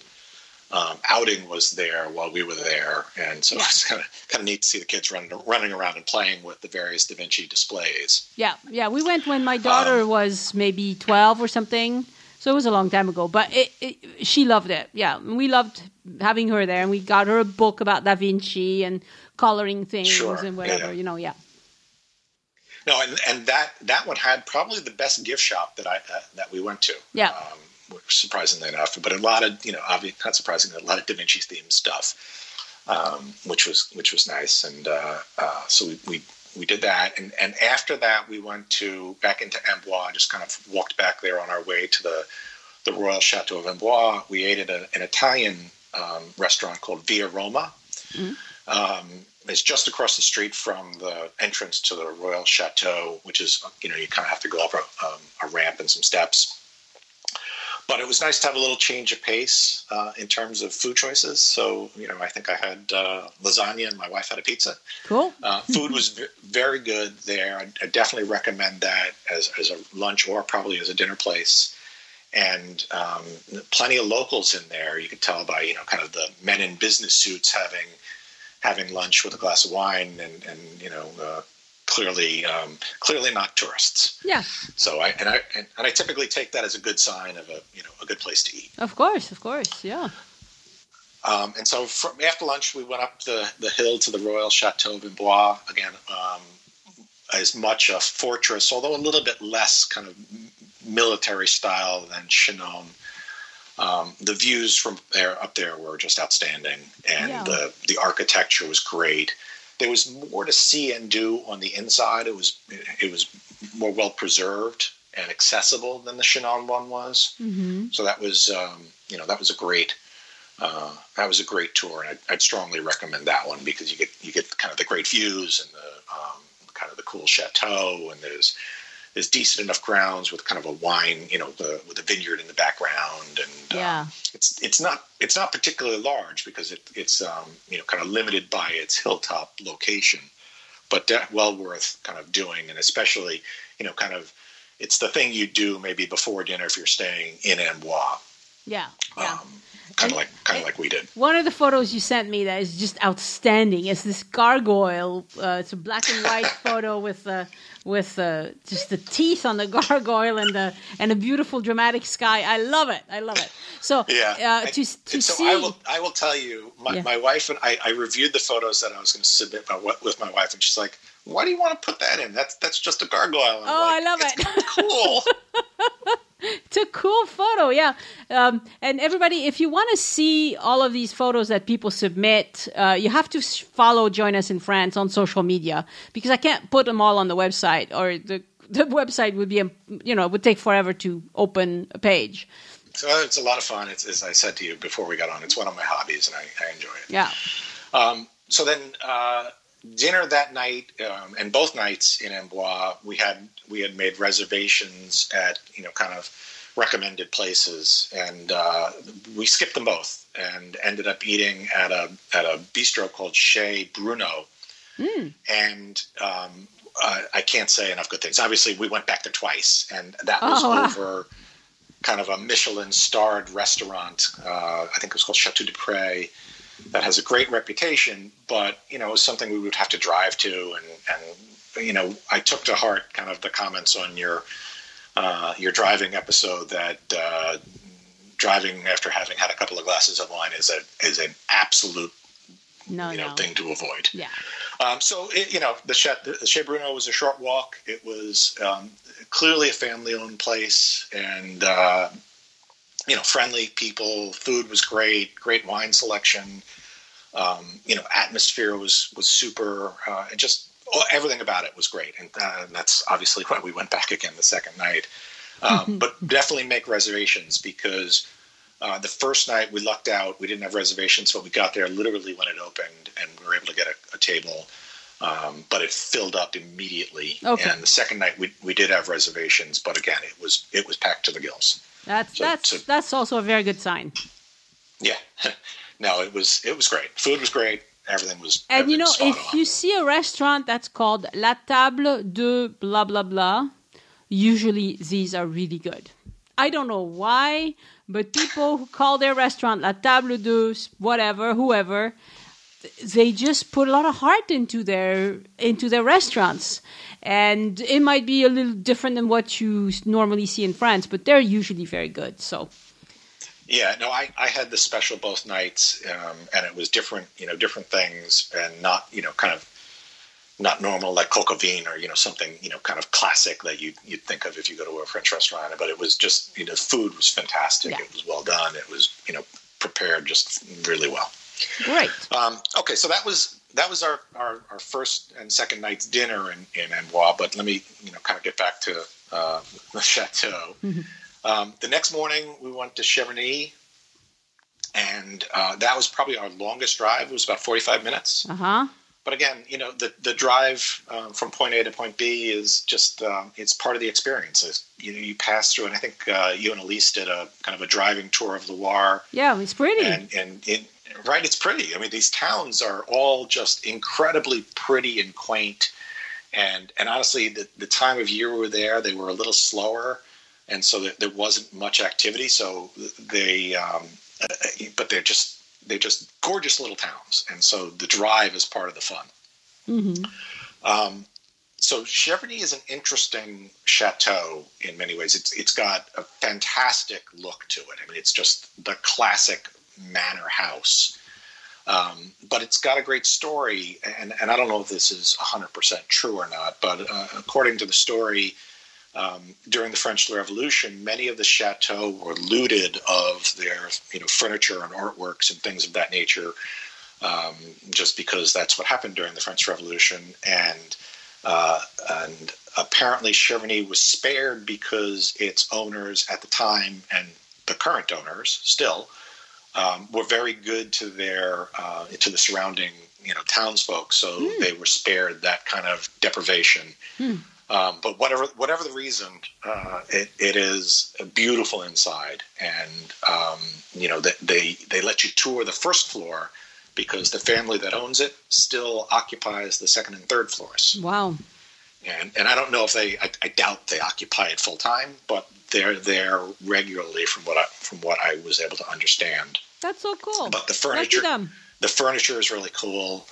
B: um, outing was there while we were there, and so
A: Yeah.
B: it's kind of kind of neat to see the kids running running around and playing with the various Da Vinci displays.
A: Yeah. Yeah. We went when my daughter
B: Um,
A: was maybe 12 or something. So it was a long time ago, but it, it, she loved it. Yeah. We loved having her there, and we got her a book about Da Vinci and coloring things
B: Sure,
A: and whatever,
B: yeah.
A: you know, yeah.
B: No, and, and that that one had probably the best gift shop that I uh, that we went to.
A: Yeah.
B: Um, surprisingly enough, but a lot of you know, obviously not surprisingly, a lot of Da Vinci themed stuff, um, which was which was nice. And uh, uh, so we, we we did that, and and after that we went to back into Amboise. Just kind of walked back there on our way to the the Royal Chateau of Amboise. We ate at a, an Italian um, restaurant called Via Roma. Um, it's just across the street from the entrance to the Royal Chateau, which is, you know, you kind of have to go up a, um, a ramp and some steps. But it was nice to have a little change of pace uh, in terms of food choices. So, you know, I think I had uh, lasagna and my wife had a pizza.
A: Cool.
B: Uh, food was v- very good there. I, I definitely recommend that as, as a lunch or probably as a dinner place. And um, plenty of locals in there. You could tell by you know kind of the men in business suits having having lunch with a glass of wine, and, and you know uh, clearly um, clearly not tourists.
A: Yeah.
B: So I and I and, and I typically take that as a good sign of a you know a good place to eat.
A: Of course. Of course. Yeah.
B: Um, and so from after lunch, we went up the, the hill to the Royal Chateau of Amboise. Again, um, as much a fortress, although a little bit less kind of military style than Chinon. Um, the views from there up there were just outstanding, and
A: Yeah.
B: the the architecture was great. There was more to see and do on the inside. It was it was more well preserved and accessible than the Chinon one was.
A: Mm-hmm.
B: So that was um, you know that was a great uh, that was a great tour, and I'd, I'd strongly recommend that one because you get you get kind of the great views and the um, kind of the cool chateau, and there's there's decent enough grounds with kind of a wine, you know, the, with a vineyard in the background, and uh,
A: Yeah.
B: it's it's not it's not particularly large because it, it's um, you know kind of limited by its hilltop location, but de- well worth kind of doing, and especially you know kind of it's the thing you do maybe before dinner if you're staying in Amboise,
A: Yeah. Yeah.
B: um, kind of like kind of like we did.
A: One of the photos you sent me that is just outstanding is this gargoyle. Uh, it's a black and white photo with uh, with uh, just the teeth on the gargoyle and the and a beautiful dramatic sky. I love it. I love it. So
B: Yeah.
A: uh,
B: I-
A: to to
B: and so
A: see
B: I will I will tell you, my,
A: Yeah.
B: my wife and I, I reviewed the photos that I was going to submit my, with my wife, and she's like, "Why do you want to put that in? That's that's just a gargoyle." I'm
A: Oh, I love
B: "It's
A: it."
B: Cool.
A: it's a cool photo, yeah. Um, and everybody, if you want to see all of these photos that people submit, uh, you have to follow Join Us in France on social media because I can't put them all on the website, or the the website would be, um, you know, it would take forever to open a page.
B: so it's a lot of fun. It's as I said to you before we got on. It's one of my hobbies, and I, I enjoy it.
A: Yeah.
B: Um, so then uh, dinner that night, um, and both nights in Amboise, we had we had made reservations at you know kind of recommended places, and uh, we skipped them both and ended up eating at a at a bistro called Chez Bruno, and. Um, uh, I can't say enough good things. Obviously, we went back there twice, and that was
A: Oh, wow.
B: over kind of a Michelin starred restaurant. Uh, I think it was called Chateau de Pray that has a great reputation, but you know, was something we would have to drive to, and and you know, I took to heart kind of the comments on your uh, your driving episode that uh, driving after having had a couple of glasses of wine is a is an absolute
A: No,
B: you know
A: no.
B: thing to avoid.
A: Yeah.
B: Um, so it, you know, the Chez, the Chez Bruno was a short walk. It was um, clearly a family-owned place, and uh, you know, friendly people. Food was great. Great wine selection. Um, you know, atmosphere was was super. Uh, and just everything about it was great, and uh, that's obviously why we went back again the second night. Um, but definitely make reservations because uh, the first night we lucked out. We didn't have reservations, but we got there literally when it opened, and we were able to get a, a table. Um, but it filled up immediately.
A: Okay.
B: And the second night we, we did have reservations, but again it was it was packed to the gills.
A: That's
B: So-
A: that's
B: so-
A: that's also a very good sign.
B: Yeah, no, it was it was great. Food was great. Everything was.
A: And you know, if
B: on.
A: you see a restaurant that's called La Table de blah blah blah, usually these are really good. I don't know why, but people who call their restaurant La Table de whatever, whoever, they just put a lot of heart into their into their restaurants. And it might be a little different than what you normally see in France, but they're usually very good. So,
B: Yeah, no, I, I had the special both nights, um, and it was different, you know, different things, and not, you know, kind of not normal like coq au vin or you know something, you know, kind of classic that you you'd think of if you go to a French restaurant. But it was just, you know, food was fantastic.
A: Yeah.
B: It was well done. It was, you know, prepared just really well.
A: great.
B: Um, okay, so that was that was our, our, our first and second night's dinner in, in Amboise. But let me you know kind of get back to uh, the chateau. Um, the next morning we went to Cheverny, and uh, that was probably our longest drive. It was about forty five minutes.
A: Uh huh.
B: But again, you know the the drive um, from point A to point B is just um, it's part of the experience. It's, you know you pass through, and I think uh, you and Elise did a kind of a driving tour of Loire
A: Yeah, it's pretty.
B: and and it, right it's pretty. I mean these towns are all just incredibly pretty and quaint. And and honestly the, the time of year we were there they were a little slower. And so there, there wasn't much activity. So they um, uh, but they're just they're just gorgeous little towns. And so the drive is part of the fun.
A: Hmm
B: um, so Cheverny is an interesting chateau in many ways. It's it's got a fantastic look to it. I mean, it's just the classic manor house, um, but it's got a great story. And and I don't know if this is hundred percent true or not, but uh, according to the story. Um, during the French Revolution, many of the chateaux were looted of their, you know, furniture and artworks and things of that nature, um, just because that's what happened during the French Revolution. And uh, and apparently Cheverny was spared because its owners at the time and the current owners still um, were very good to their uh, to the surrounding you know townsfolk, so they were spared that kind of deprivation. Um, but whatever whatever the reason, uh, it, it is beautiful inside, and um, you know they, they they let you tour the first floor because the family that owns it still occupies the second and third floors.
A: Wow.
B: And and I don't know if they I, I doubt they occupy it full time, but they're there regularly from what I from what I was able to understand.
A: That's so cool.
B: But the furniture
A: them.
B: the furniture is really cool,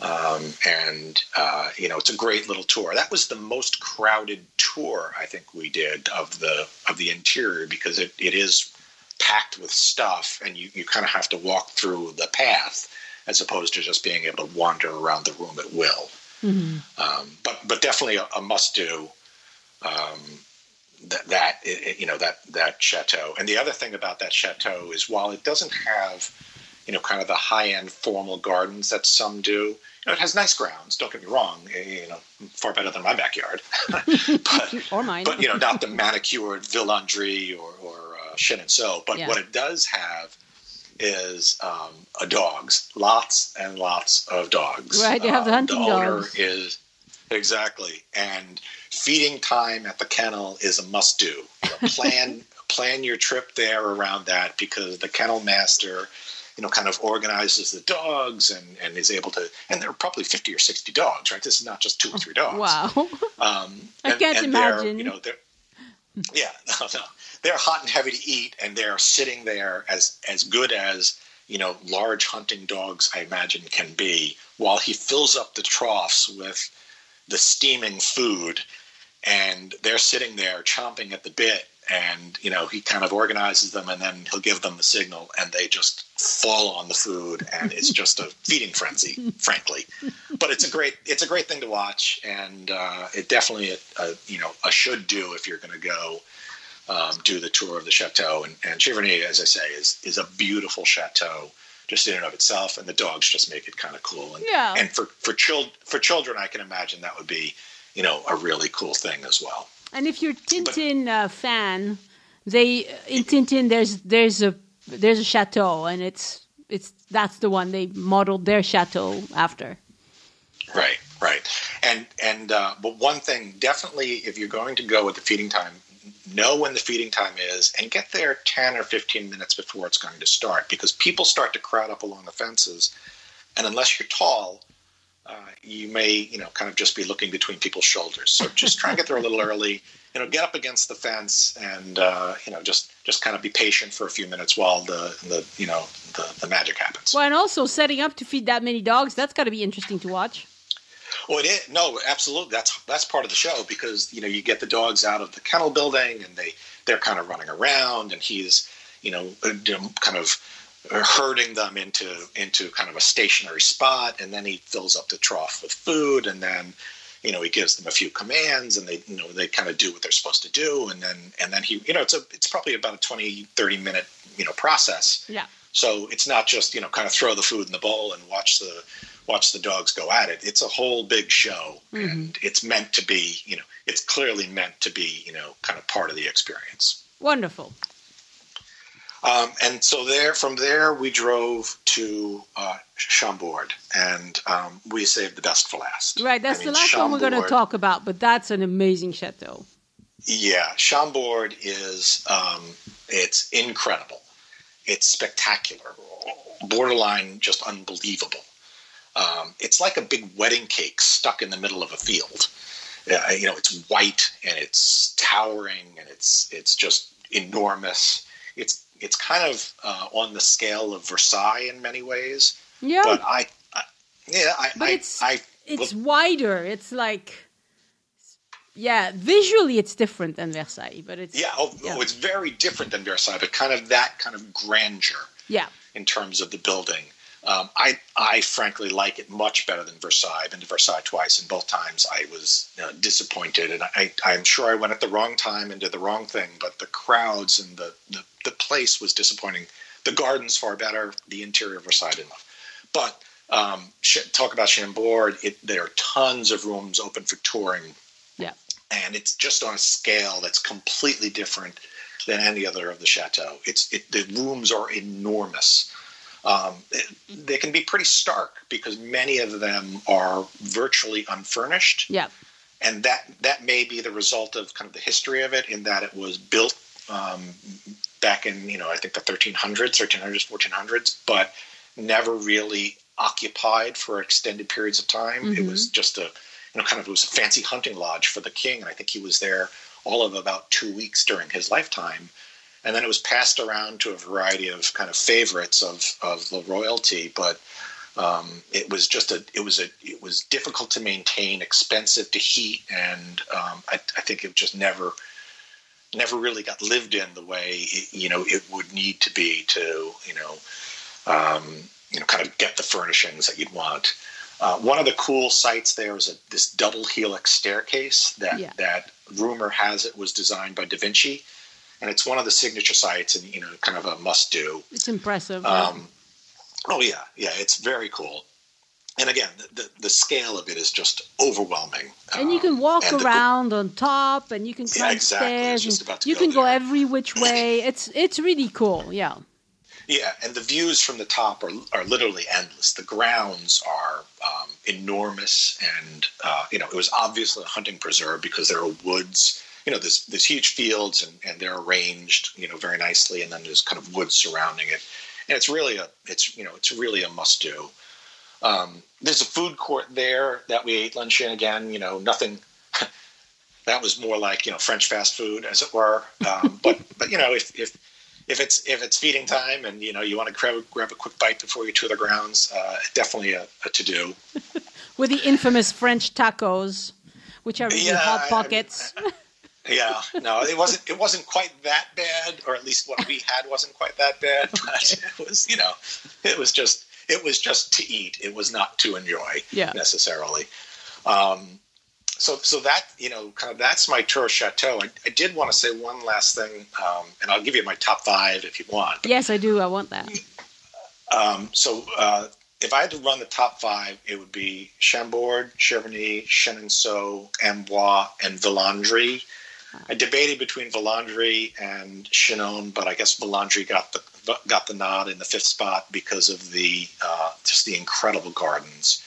B: um, and uh, you know it's a great little tour. That was the most crowded tour I think we did of the of the interior because it, it is packed with stuff, and you, you kind of have to walk through the path as opposed to just being able to wander around the room at will
A: Mhm.
B: um, but but definitely a, a must do. Um, that that you know that that chateau, and the other thing about that chateau is while it doesn't have you know kind of the high end formal gardens that some do, you know, it has nice grounds. Don't get me wrong, eh, you know, far better than my backyard, but
A: Or mine.
B: but you know not the manicured villandry or or uh, Chenonceau. But
A: Yeah.
B: what it does have is um, a dogs, lots and lots of dogs.
A: Right, they have the
B: Um, the owner
A: dogs.
B: is exactly, and feeding time at the kennel is a must do. plan plan your trip there around that because the kennel master you know, kind of organizes the dogs and, and is able to, and there are probably 50 or 60 dogs, right? This is not just two or three dogs.
A: Wow.
B: Um,
A: I
B: and-
A: can't
B: and
A: imagine.
B: You know, they're, yeah, no, no. They're hot and heavy to eat, and they're sitting there as as good as you know large hunting dogs, I imagine, can be, while he fills up the troughs with the steaming food, and they're sitting there chomping at the bit. And you know he kind of organizes them, and then he'll give them the signal, and they just fall on the food, and it's just a feeding frenzy, frankly but it's a great it's a great thing to watch, and uh, it definitely a, a you know a should do if you're going to go um, do the tour of the chateau. And, and Cheverny, as I say, is is a beautiful chateau just in and of itself, and the dogs just make it kind of cool. And,
A: Yeah.
B: and for for child for children, I can imagine that would be you know a really cool thing as well.
A: And if you're Tintin uh, fan, they in Tintin there's there's a there's a chateau, and it's it's that's the one they modeled their chateau after.
B: Right, right, and and uh, but one thing definitely, if you're going to go with the feeding time, know when the feeding time is, and get there ten or fifteen minutes before it's going to start, because people start to crowd up along the fences, and unless you're tall, uh, you may you know kind of just be looking between people's shoulders. So just try and get there a little early. You know, get up against the fence and uh, you know just just kind of be patient for a few minutes while the the you know the, the magic happens.
A: Well, and also setting up to feed that many dogs, that's got to be interesting to watch.
B: Oh, it is. No, absolutely. That's that's part of the show because you know you get the dogs out of the kennel building and they they're kind of running around and he's you know kind of herding them into into kind of a stationary spot and then he fills up the trough with food and then you know he gives them a few commands and they you know they kind of do what they're supposed to do and then and then he you know it's a it's probably about a 20 30 minute you know process
A: yeah
B: so it's not just you know kind of throw the food in the bowl and watch the watch the dogs go at it it's a whole big show mm-hmm. and it's meant to be you know it's clearly meant to be you know kind of part of the experience
A: wonderful
B: um, and so there, from there, we drove to uh, Chambord, and um, we saved the best for last.
A: Right, that's I mean, the last Chambord, one we're going to talk about, but that's an amazing chateau.
B: Yeah, Chambord is um, it's incredible. It's spectacular, borderline just unbelievable. Um, it's like a big wedding cake stuck in the middle of a field. Uh, you know, it's white and it's towering and it's it's just enormous. It's it's kind of uh, on the scale of Versailles in many ways.
A: Yeah.
B: But I, I yeah, I,
A: but
B: I,
A: it's
B: I,
A: it's wider. It's like, yeah, visually it's different than Versailles, but it's
B: yeah, oh, yeah. oh, it's very different than Versailles, but kind of that kind of grandeur.
A: Yeah.
B: In terms of the building, um, I, I frankly like it much better than Versailles. I've been to Versailles twice, and both times I was uh, disappointed. And I, I'm sure I went at the wrong time and did the wrong thing, but the crowds and the, the, the place was disappointing. The gardens far better, the interior of Versailles enough. But um, talk about Chambord, it, there are tons of rooms open for touring.
A: Yeah.
B: And it's just on a scale that's completely different than any other of the chateau. It's it, the rooms are enormous um, they can be pretty stark because many of them are virtually unfurnished.
A: Yeah.
B: And that that may be the result of kind of the history of it, in that it was built um, back in you know I think the 1300s, 1300s, 1400s, but never really occupied for extended periods of time. Mm-hmm. It was just a you know kind of it was a fancy hunting lodge for the king, and I think he was there all of about two weeks during his lifetime and then it was passed around to a variety of kind of favorites of of the royalty, but. Um, it was just a it was a it was difficult to maintain expensive to heat and um, I, I, think it just never never really got lived in the way it, you know it would need to be to you know um, you know kind of get the furnishings that you'd want uh, one of the cool sites there is a, this double helix staircase that yeah. that rumor has it was designed by da vinci and it's one of the signature sites, and you know, kind of a must do.
A: It's impressive.
B: Um, oh yeah, yeah, it's very cool. And again, the, the, scale of it is just overwhelming.
A: And you can um, walk um, around the, on top, and you can climb
B: yeah, exactly.
A: stairs. you
B: go
A: can
B: there.
A: go every which way. It's it's really cool. Yeah.
B: Yeah, and the views from the top are, are literally endless. The grounds are um, enormous, and uh, you know it was obviously a hunting preserve because there are woods you know, there's there's huge fields and, and they're arranged, you know, very nicely, and then there's kind of woods surrounding it, and it's really a it's you know it's really a must do. Um, there's a food court there that we ate lunch in again. You know, nothing. that was more like you know French fast food, as it were. Um, but but you know if if if it's if it's feeding time and you know you want to grab grab a quick bite before you tour the grounds, uh, definitely a, a to do.
A: With the infamous French tacos, which are really
B: yeah,
A: hot pockets.
B: I, I, yeah, no, it wasn't. It wasn't quite that bad, or at least what we had wasn't quite that bad. But it was, you know, it was just it was just to eat. It was not to enjoy
A: yeah.
B: necessarily. Um, so, so that you know, kind of that's my tour chateau. I, I did want to say one last thing, um, and I'll give you my top five if you want.
A: Yes, I do. I want that.
B: Um, so, uh, if I had to run the top five, it would be Chambord, Cheverny, Chenonceau, Amboise, and Villandry I debated between Villandry and Chinon, but I guess Villandry got the got the nod in the fifth spot because of the uh, just the incredible gardens,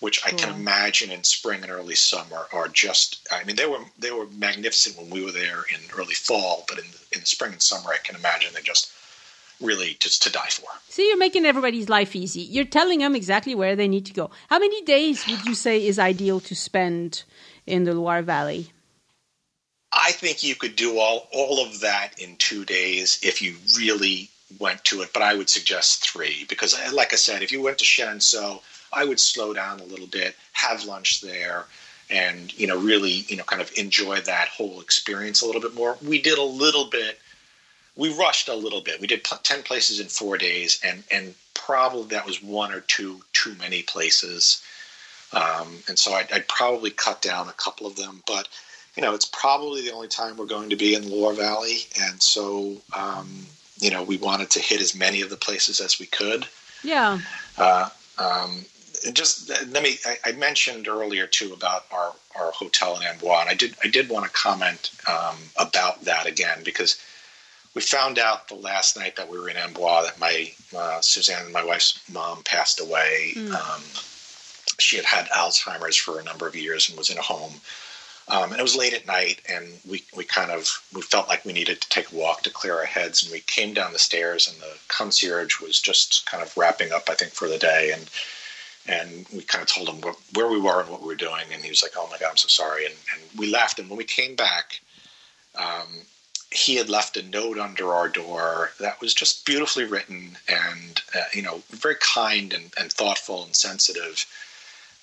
B: which I can imagine in spring and early summer are just. I mean, they were they were magnificent when we were there in early fall, but in in the spring and summer, I can imagine they just really just to die for.
A: See, you're making everybody's life easy. You're telling them exactly where they need to go. How many days would you say is ideal to spend in the Loire Valley?
B: I think you could do all all of that in two days if you really went to it, but I would suggest three because, uh, like I said, if you went to Chenonceau, I would slow down a little bit, have lunch there, and you know really you know kind of enjoy that whole experience a little bit more. We did a little bit, we rushed a little bit. We did ten places in four days, and and probably that was one or two too many places, um, and so I'd, I'd probably cut down a couple of them, but you know, it's probably the only time we're going to be in the Loire Valley, and so um, you know, we wanted to hit as many of the places as we could.
A: Yeah.
B: Uh, um, just let me. I, I, mentioned earlier too about our, our hotel in Amboise, and I did I did want to comment um, about that again because we found out the last night that we were in Amboise that my uh, Suzanne, my wife's mom, passed away. Mm. Um, she had had Alzheimer's for a number of years and was in a home. Um, and it was late at night, and we, we kind of we felt like we needed to take a walk to clear our heads. And we came down the stairs, and the concierge was just kind of wrapping up, I think, for the day. And and we kind of told him where we were and what we were doing, and he was like, "Oh my God, I'm so sorry." And, and we left. And when we came back, um, he had left a note under our door that was just beautifully written and uh, you know very kind and, and thoughtful and sensitive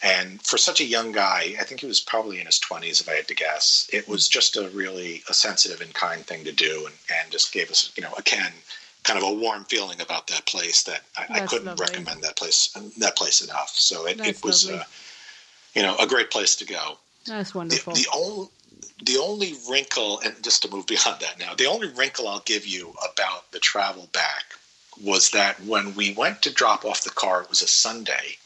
B: and for such a young guy, I think he was probably in his 20s, if I had to guess, it was just a really a sensitive and kind thing to do and, and just gave us, you know, again, kind of a warm feeling about that place that I, I couldn't lovely. recommend that place that place enough. So it, it was, uh, you know, a great place to go.
A: That's wonderful.
B: The, the, only, the only wrinkle, and just to move beyond that now, the only wrinkle I'll give you about the travel back was that when we went to drop off the car, it was a Sunday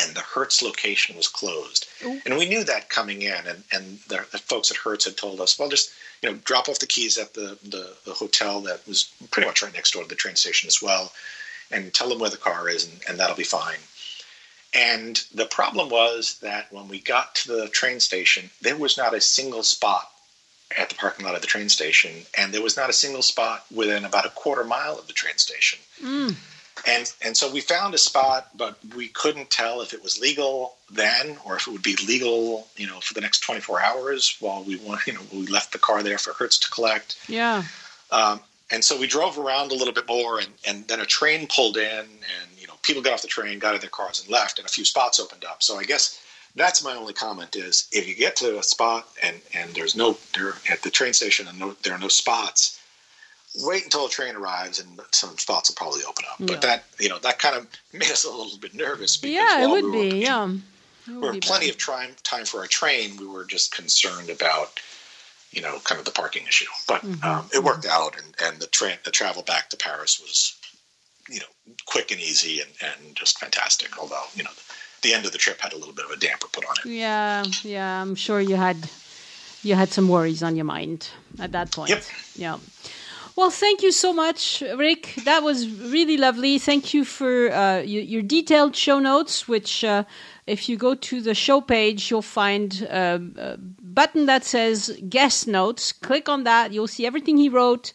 B: and the Hertz location was closed. Ooh. And we knew that coming in, and, and the, the, folks at Hertz had told us, well, just you know, drop off the keys at the, the, the, hotel that was pretty much right next door to the train station as well, and tell them where the car is, and, and that'll be fine. And the problem was that when we got to the train station, there was not a single spot at the parking lot of the train station, and there was not a single spot within about a quarter mile of the train station. Mm and and so we found a spot, but we couldn't tell if it was legal then or if it would be legal, you know, for the next 24 hours while we want, you know, we left the car there for Hertz to collect.
A: Yeah.
B: Um, and so we drove around a little bit more, and and then a train pulled in, and you know, people got off the train, got in their cars, and left, and a few spots opened up. So I guess that's my only comment is if you get to a spot and and there's no there at the train station and no, there are no spots wait until the train arrives and some spots will probably open up. Yeah. But that you know that kind of made us a little bit nervous.
A: Because yeah, it would
B: we were,
A: be. Yeah,
B: we were plenty bad. of time time for a train. We were just concerned about you know kind of the parking issue. But mm-hmm. um, it worked mm-hmm. out, and and the train the travel back to Paris was you know quick and easy and and just fantastic. Although you know. The end of the trip had a little bit of a damper put on it.
A: Yeah, yeah, I'm sure you had you had some worries on your mind at that point.
B: Yep.
A: Yeah. Well, thank you so much, Rick. That was really lovely. Thank you for uh, your, your, detailed show notes, which, uh, if you go to the show page, you'll find a, a, button that says guest notes. Click on that. You'll see everything he wrote,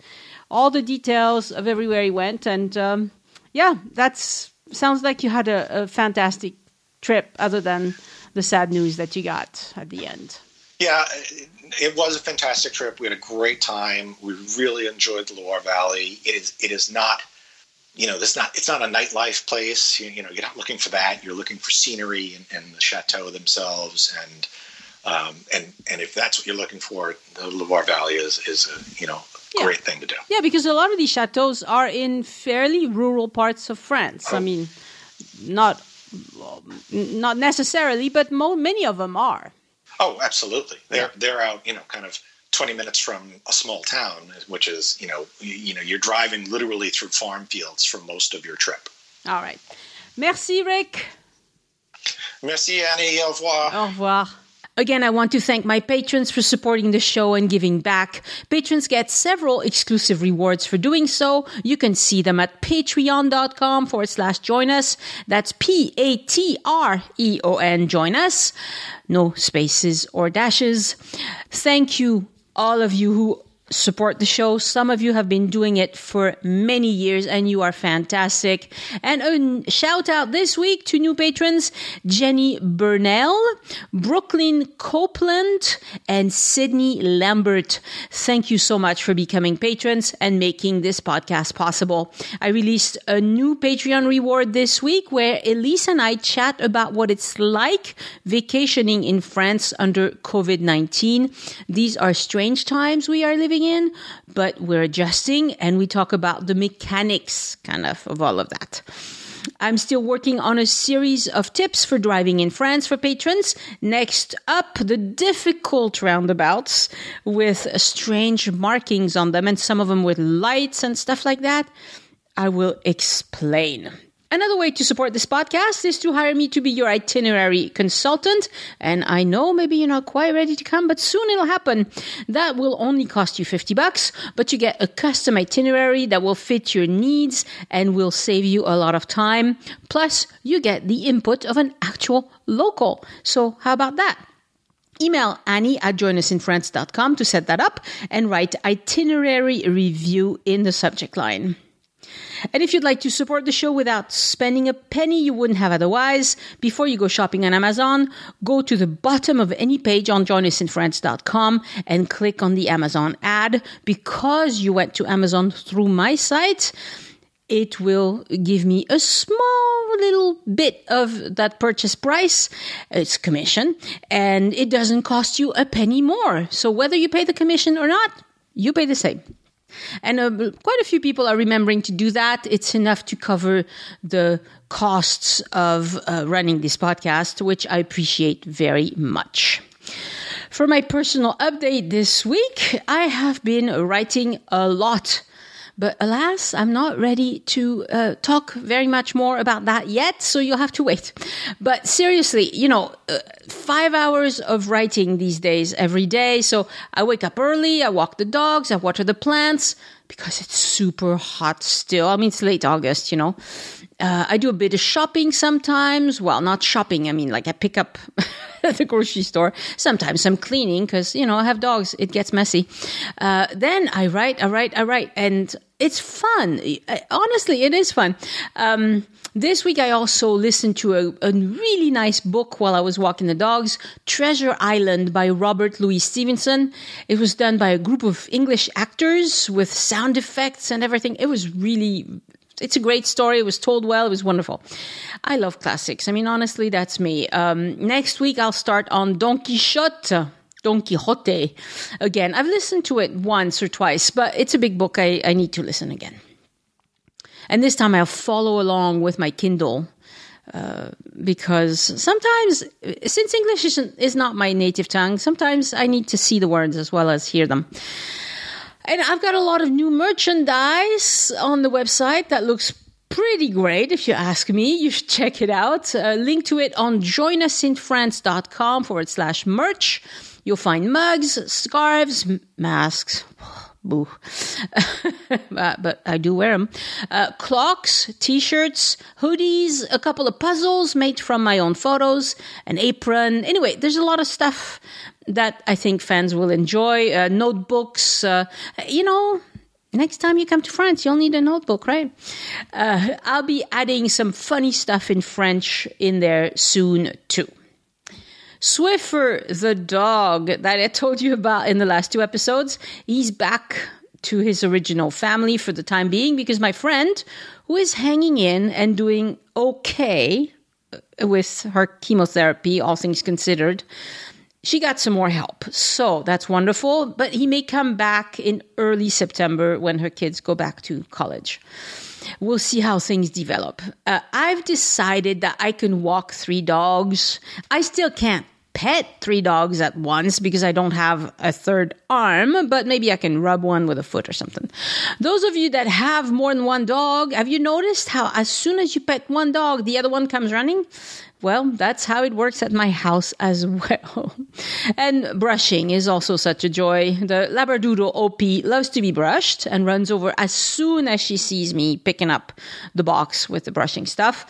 A: all the details of everywhere he went. And um, yeah, that sounds like you had a, a fantastic trip, other than the sad news that you got at the end.
B: Yeah, it was a fantastic trip. We had a great time. We really enjoyed the Loire Valley. It is it is not, you know, this not it's not a nightlife place. You, you, know, you're not looking for that. You're looking for scenery and, and the chateau themselves. And um, and and if that's what you're looking for, the Loire Valley is is a you know yeah. great thing to do.
A: Yeah, because a lot of these chateaux are in fairly rural parts of France. Oh. I mean, not not necessarily, but mo- many of them are.
B: Oh, absolutely. They're yeah. they're out, you know, kind of 20 minutes from a small town, which is, you know, you, you know, you're driving literally through farm fields for most of your trip.
A: All right. Merci, Rick.
B: Merci, Annie. Au revoir.
A: Au revoir. Again, I want to thank my patrons for supporting the show and giving back. Patrons get several exclusive rewards for doing so. You can see them at patreon.com forward slash join us. That's P A T R E O N, join us. No spaces or dashes. Thank you, all of you who support the show. Some of you have been doing it for many years and you are fantastic. And a shout out this week to new patrons, Jenny Burnell, Brooklyn Copeland, and Sydney Lambert. Thank you so much for becoming patrons and making this podcast possible. I released a new Patreon reward this week where Elise and I chat about what it's like vacationing in France under COVID-19. These are strange times we are living living in, but we're adjusting and we talk about the mechanics kind of of all of that. I'm still working on a series of tips for driving in France for patrons. Next up, the difficult roundabouts with strange markings on them and some of them with lights and stuff like that. I will explain. Another way to support this podcast is to hire me to be your itinerary consultant. And I know maybe you're not quite ready to come, but soon it'll happen. That will only cost you 50 bucks, but you get a custom itinerary that will fit your needs and will save you a lot of time. Plus, you get the input of an actual local. So how about that? Email Annie at joinusinfrance.com to set that up and write itinerary review in the subject line. And if you'd like to support the show without spending a penny you wouldn't have otherwise, before you go shopping on Amazon, go to the bottom of any page on joinusinfrance.com and click on the Amazon ad. Because you went to Amazon through my site, it will give me a small little bit of that purchase price. It's commission and it doesn't cost you a penny more. So whether you pay the commission or not, you pay the same. And uh, quite a few people are remembering to do that. It's enough to cover the costs of uh, running this podcast, which I appreciate very much. For my personal update this week, I have been writing a lot but alas, I'm not ready to uh, talk very much more about that yet, so you'll have to wait. But seriously, you know, uh, five hours of writing these days every day. So I wake up early, I walk the dogs, I water the plants because it's super hot still. I mean, it's late August, you know. Uh, I do a bit of shopping sometimes. Well, not shopping. I mean, like I pick up at the grocery store. Sometimes I'm cleaning because, you know, I have dogs. It gets messy. Uh, then I write, I write, I write. And it's fun. Honestly, it is fun. Um, this week, I also listened to a, a, really nice book while I was walking the dogs, Treasure Island by Robert Louis Stevenson. It was done by a group of English actors with sound effects and everything. It was really, it's a great story. It was told well. It was wonderful. I love classics. I mean, honestly, that's me. Um, next week, I'll start on Don Quixote. Don Quixote again. I've listened to it once or twice, but it's a big book. I, I need to listen again. And this time I'll follow along with my Kindle. Uh, because sometimes, since English is, is not my native tongue, sometimes I need to see the words as well as hear them. And I've got a lot of new merchandise on the website that looks pretty great if you ask me. You should check it out. Uh, link to it on joinusinfrance.com forward slash merch. You'll find mugs, scarves, masks. Boo. uh, but I do wear them. Uh, clocks, t shirts, hoodies, a couple of puzzles made from my own photos, an apron. Anyway, there's a lot of stuff that I think fans will enjoy. Uh, notebooks, uh, you know, next time you come to France, you'll need a notebook, right? Uh, I'll be adding some funny stuff in French in there soon, too. Swiffer, the dog that I told you about in the last two episodes, he's back to his original family for the time being because my friend, who is hanging in and doing okay uh, with her chemotherapy, all things considered, she got some more help. So that's wonderful. But he may come back in early September when her kids go back to college. We'll see how things develop. Uh, I've decided that I can walk three dogs. I still can't pet three dogs at once because I don't have a third arm, but maybe I can rub one with a foot or something. Those of you that have more than one dog, have you noticed how as soon as you pet one dog, the other one comes running? Well, that's how it works at my house as well. and brushing is also such a joy. The Labradoodle OP loves to be brushed and runs over as soon as she sees me picking up the box with the brushing stuff.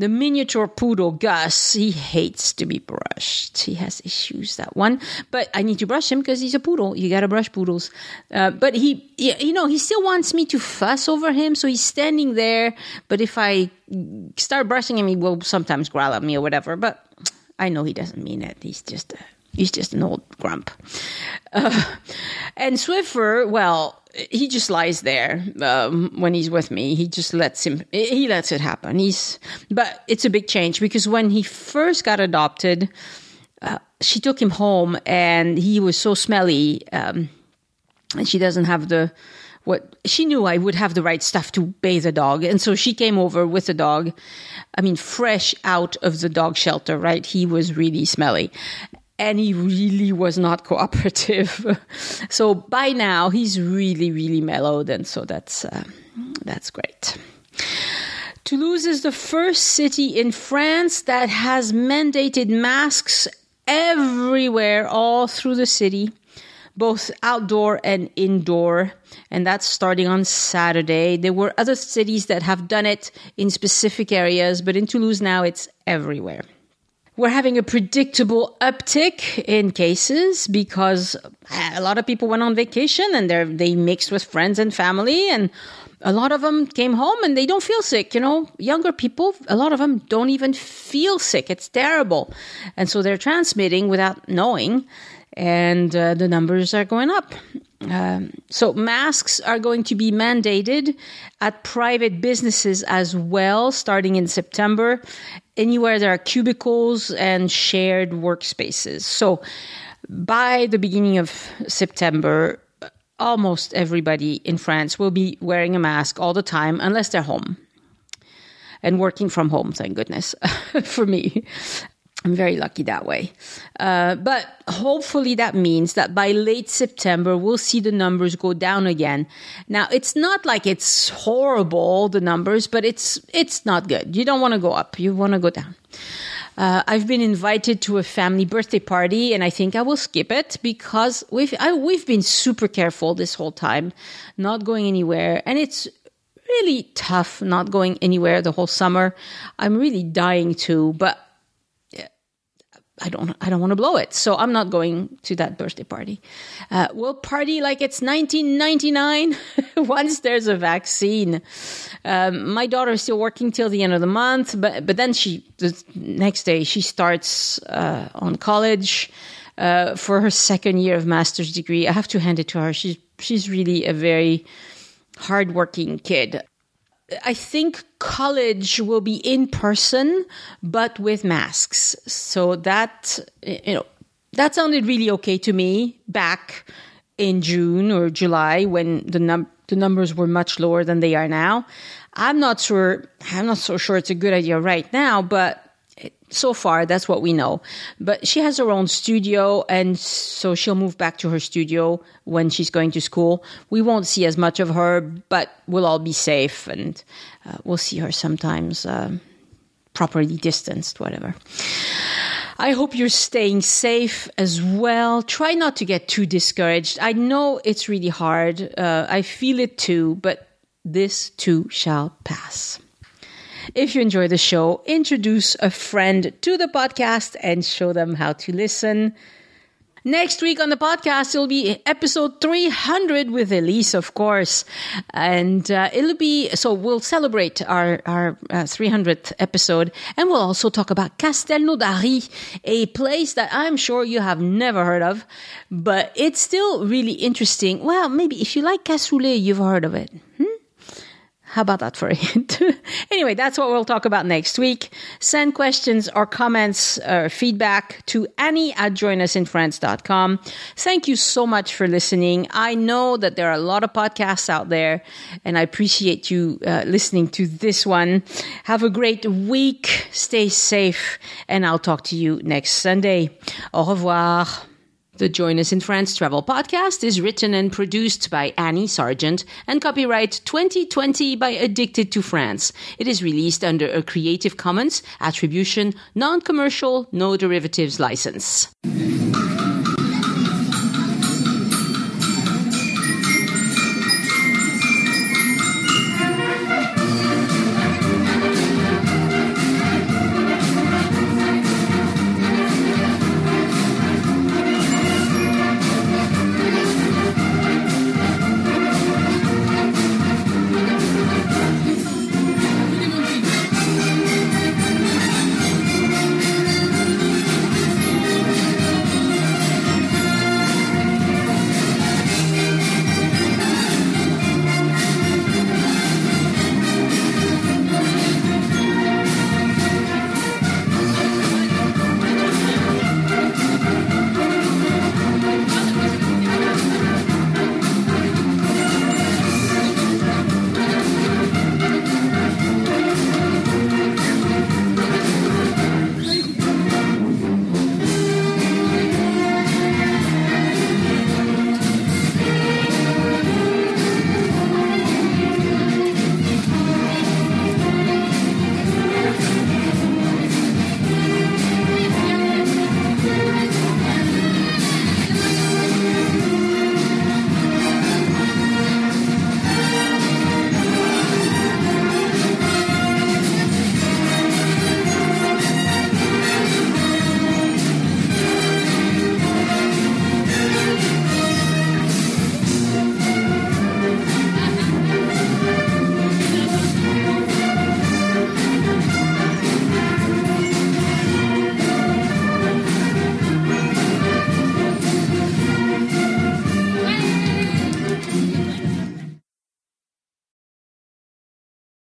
A: The miniature poodle Gus, he hates to be brushed. He has issues, that one. But I need to brush him because he's a poodle. You gotta brush poodles. Uh, but he, you know, he still wants me to fuss over him. So he's standing there. But if I start brushing him, he will sometimes growl at me or whatever. But I know he doesn't mean it. He's just a, he's just an old grump. Uh, and Swiffer, well, he just lies there um, when he's with me. He just lets him. He lets it happen. He's, but it's a big change because when he first got adopted, uh, she took him home and he was so smelly, um, and she doesn't have the what she knew I would have the right stuff to bathe the dog, and so she came over with the dog. I mean, fresh out of the dog shelter, right? He was really smelly, and he really was not cooperative. so by now he's really, really mellowed, and so that's uh, that's great. Toulouse is the first city in France that has mandated masks everywhere, all through the city, both outdoor and indoor. And that's starting on Saturday. There were other cities that have done it in specific areas, but in Toulouse now it's everywhere. We're having a predictable uptick in cases because a lot of people went on vacation and they they mixed with friends and family and a lot of them came home and they don't feel sick. You know, younger people, a lot of them don't even feel sick. It's terrible. And so they're transmitting without knowing and uh, the numbers are going up. Um, so masks are going to be mandated at private businesses as well, starting in September, anywhere there are cubicles and shared workspaces. So by the beginning of September, almost everybody in France will be wearing a mask all the time, unless they're home and working from home. Thank goodness for me. I'm very lucky that way. Uh, but hopefully that means that by late September, we'll see the numbers go down again. Now, it's not like it's horrible, the numbers, but it's, it's not good. You don't want to go up. You want to go down. Uh, I've been invited to a family birthday party, and I think I will skip it because we've I, we've been super careful this whole time, not going anywhere, and it's really tough not going anywhere the whole summer. I'm really dying to, but I don't I don't want to blow it, so I'm not going to that birthday party. Uh, we'll party like it's 1999 once there's a vaccine. Um, my daughter is still working till the end of the month, but but then she the next day she starts uh, on college uh, for her second year of master's degree. I have to hand it to her. She's she's really a very hardworking kid. I think college will be in person, but with masks. So that, you know, that sounded really okay to me back in June or July when the num- the numbers were much lower than they are now. I'm not sure. I'm not so sure it's a good idea right now, but so far that's what we know but she has her own studio and so she'll move back to her studio when she's going to school we won't see as much of her but we'll all be safe and uh, we'll see her sometimes uh, properly distanced whatever I hope you're staying safe as well. Try not to get too discouraged. I know it's really hard. Uh, I feel it too, but this too shall pass. If you enjoy the show, introduce a friend to the podcast and show them how to listen. Next week on the podcast, it'll be episode 300 with Elise, of course. And uh, it'll be, so we'll celebrate our, our uh, 300th episode. And we'll also talk about Castelnaudary, a place that I'm sure you have never heard of, but it's still really interesting. Well, maybe if you like cassoulet, you've heard of it. Hmm? How about that for a hint? anyway, that's what we'll talk about next week. Send questions or comments or feedback to Annie at joinusinfrance.com. Thank you so much for listening. I know that there are a lot of podcasts out there and I appreciate you uh, listening to this one. Have a great week. Stay safe and I'll talk to you next Sunday. Au revoir. The Join Us in France Travel Podcast is written and produced by Annie Sargent and copyright 2020 by Addicted to France. It is released under a Creative Commons Attribution Non-Commercial No Derivatives license.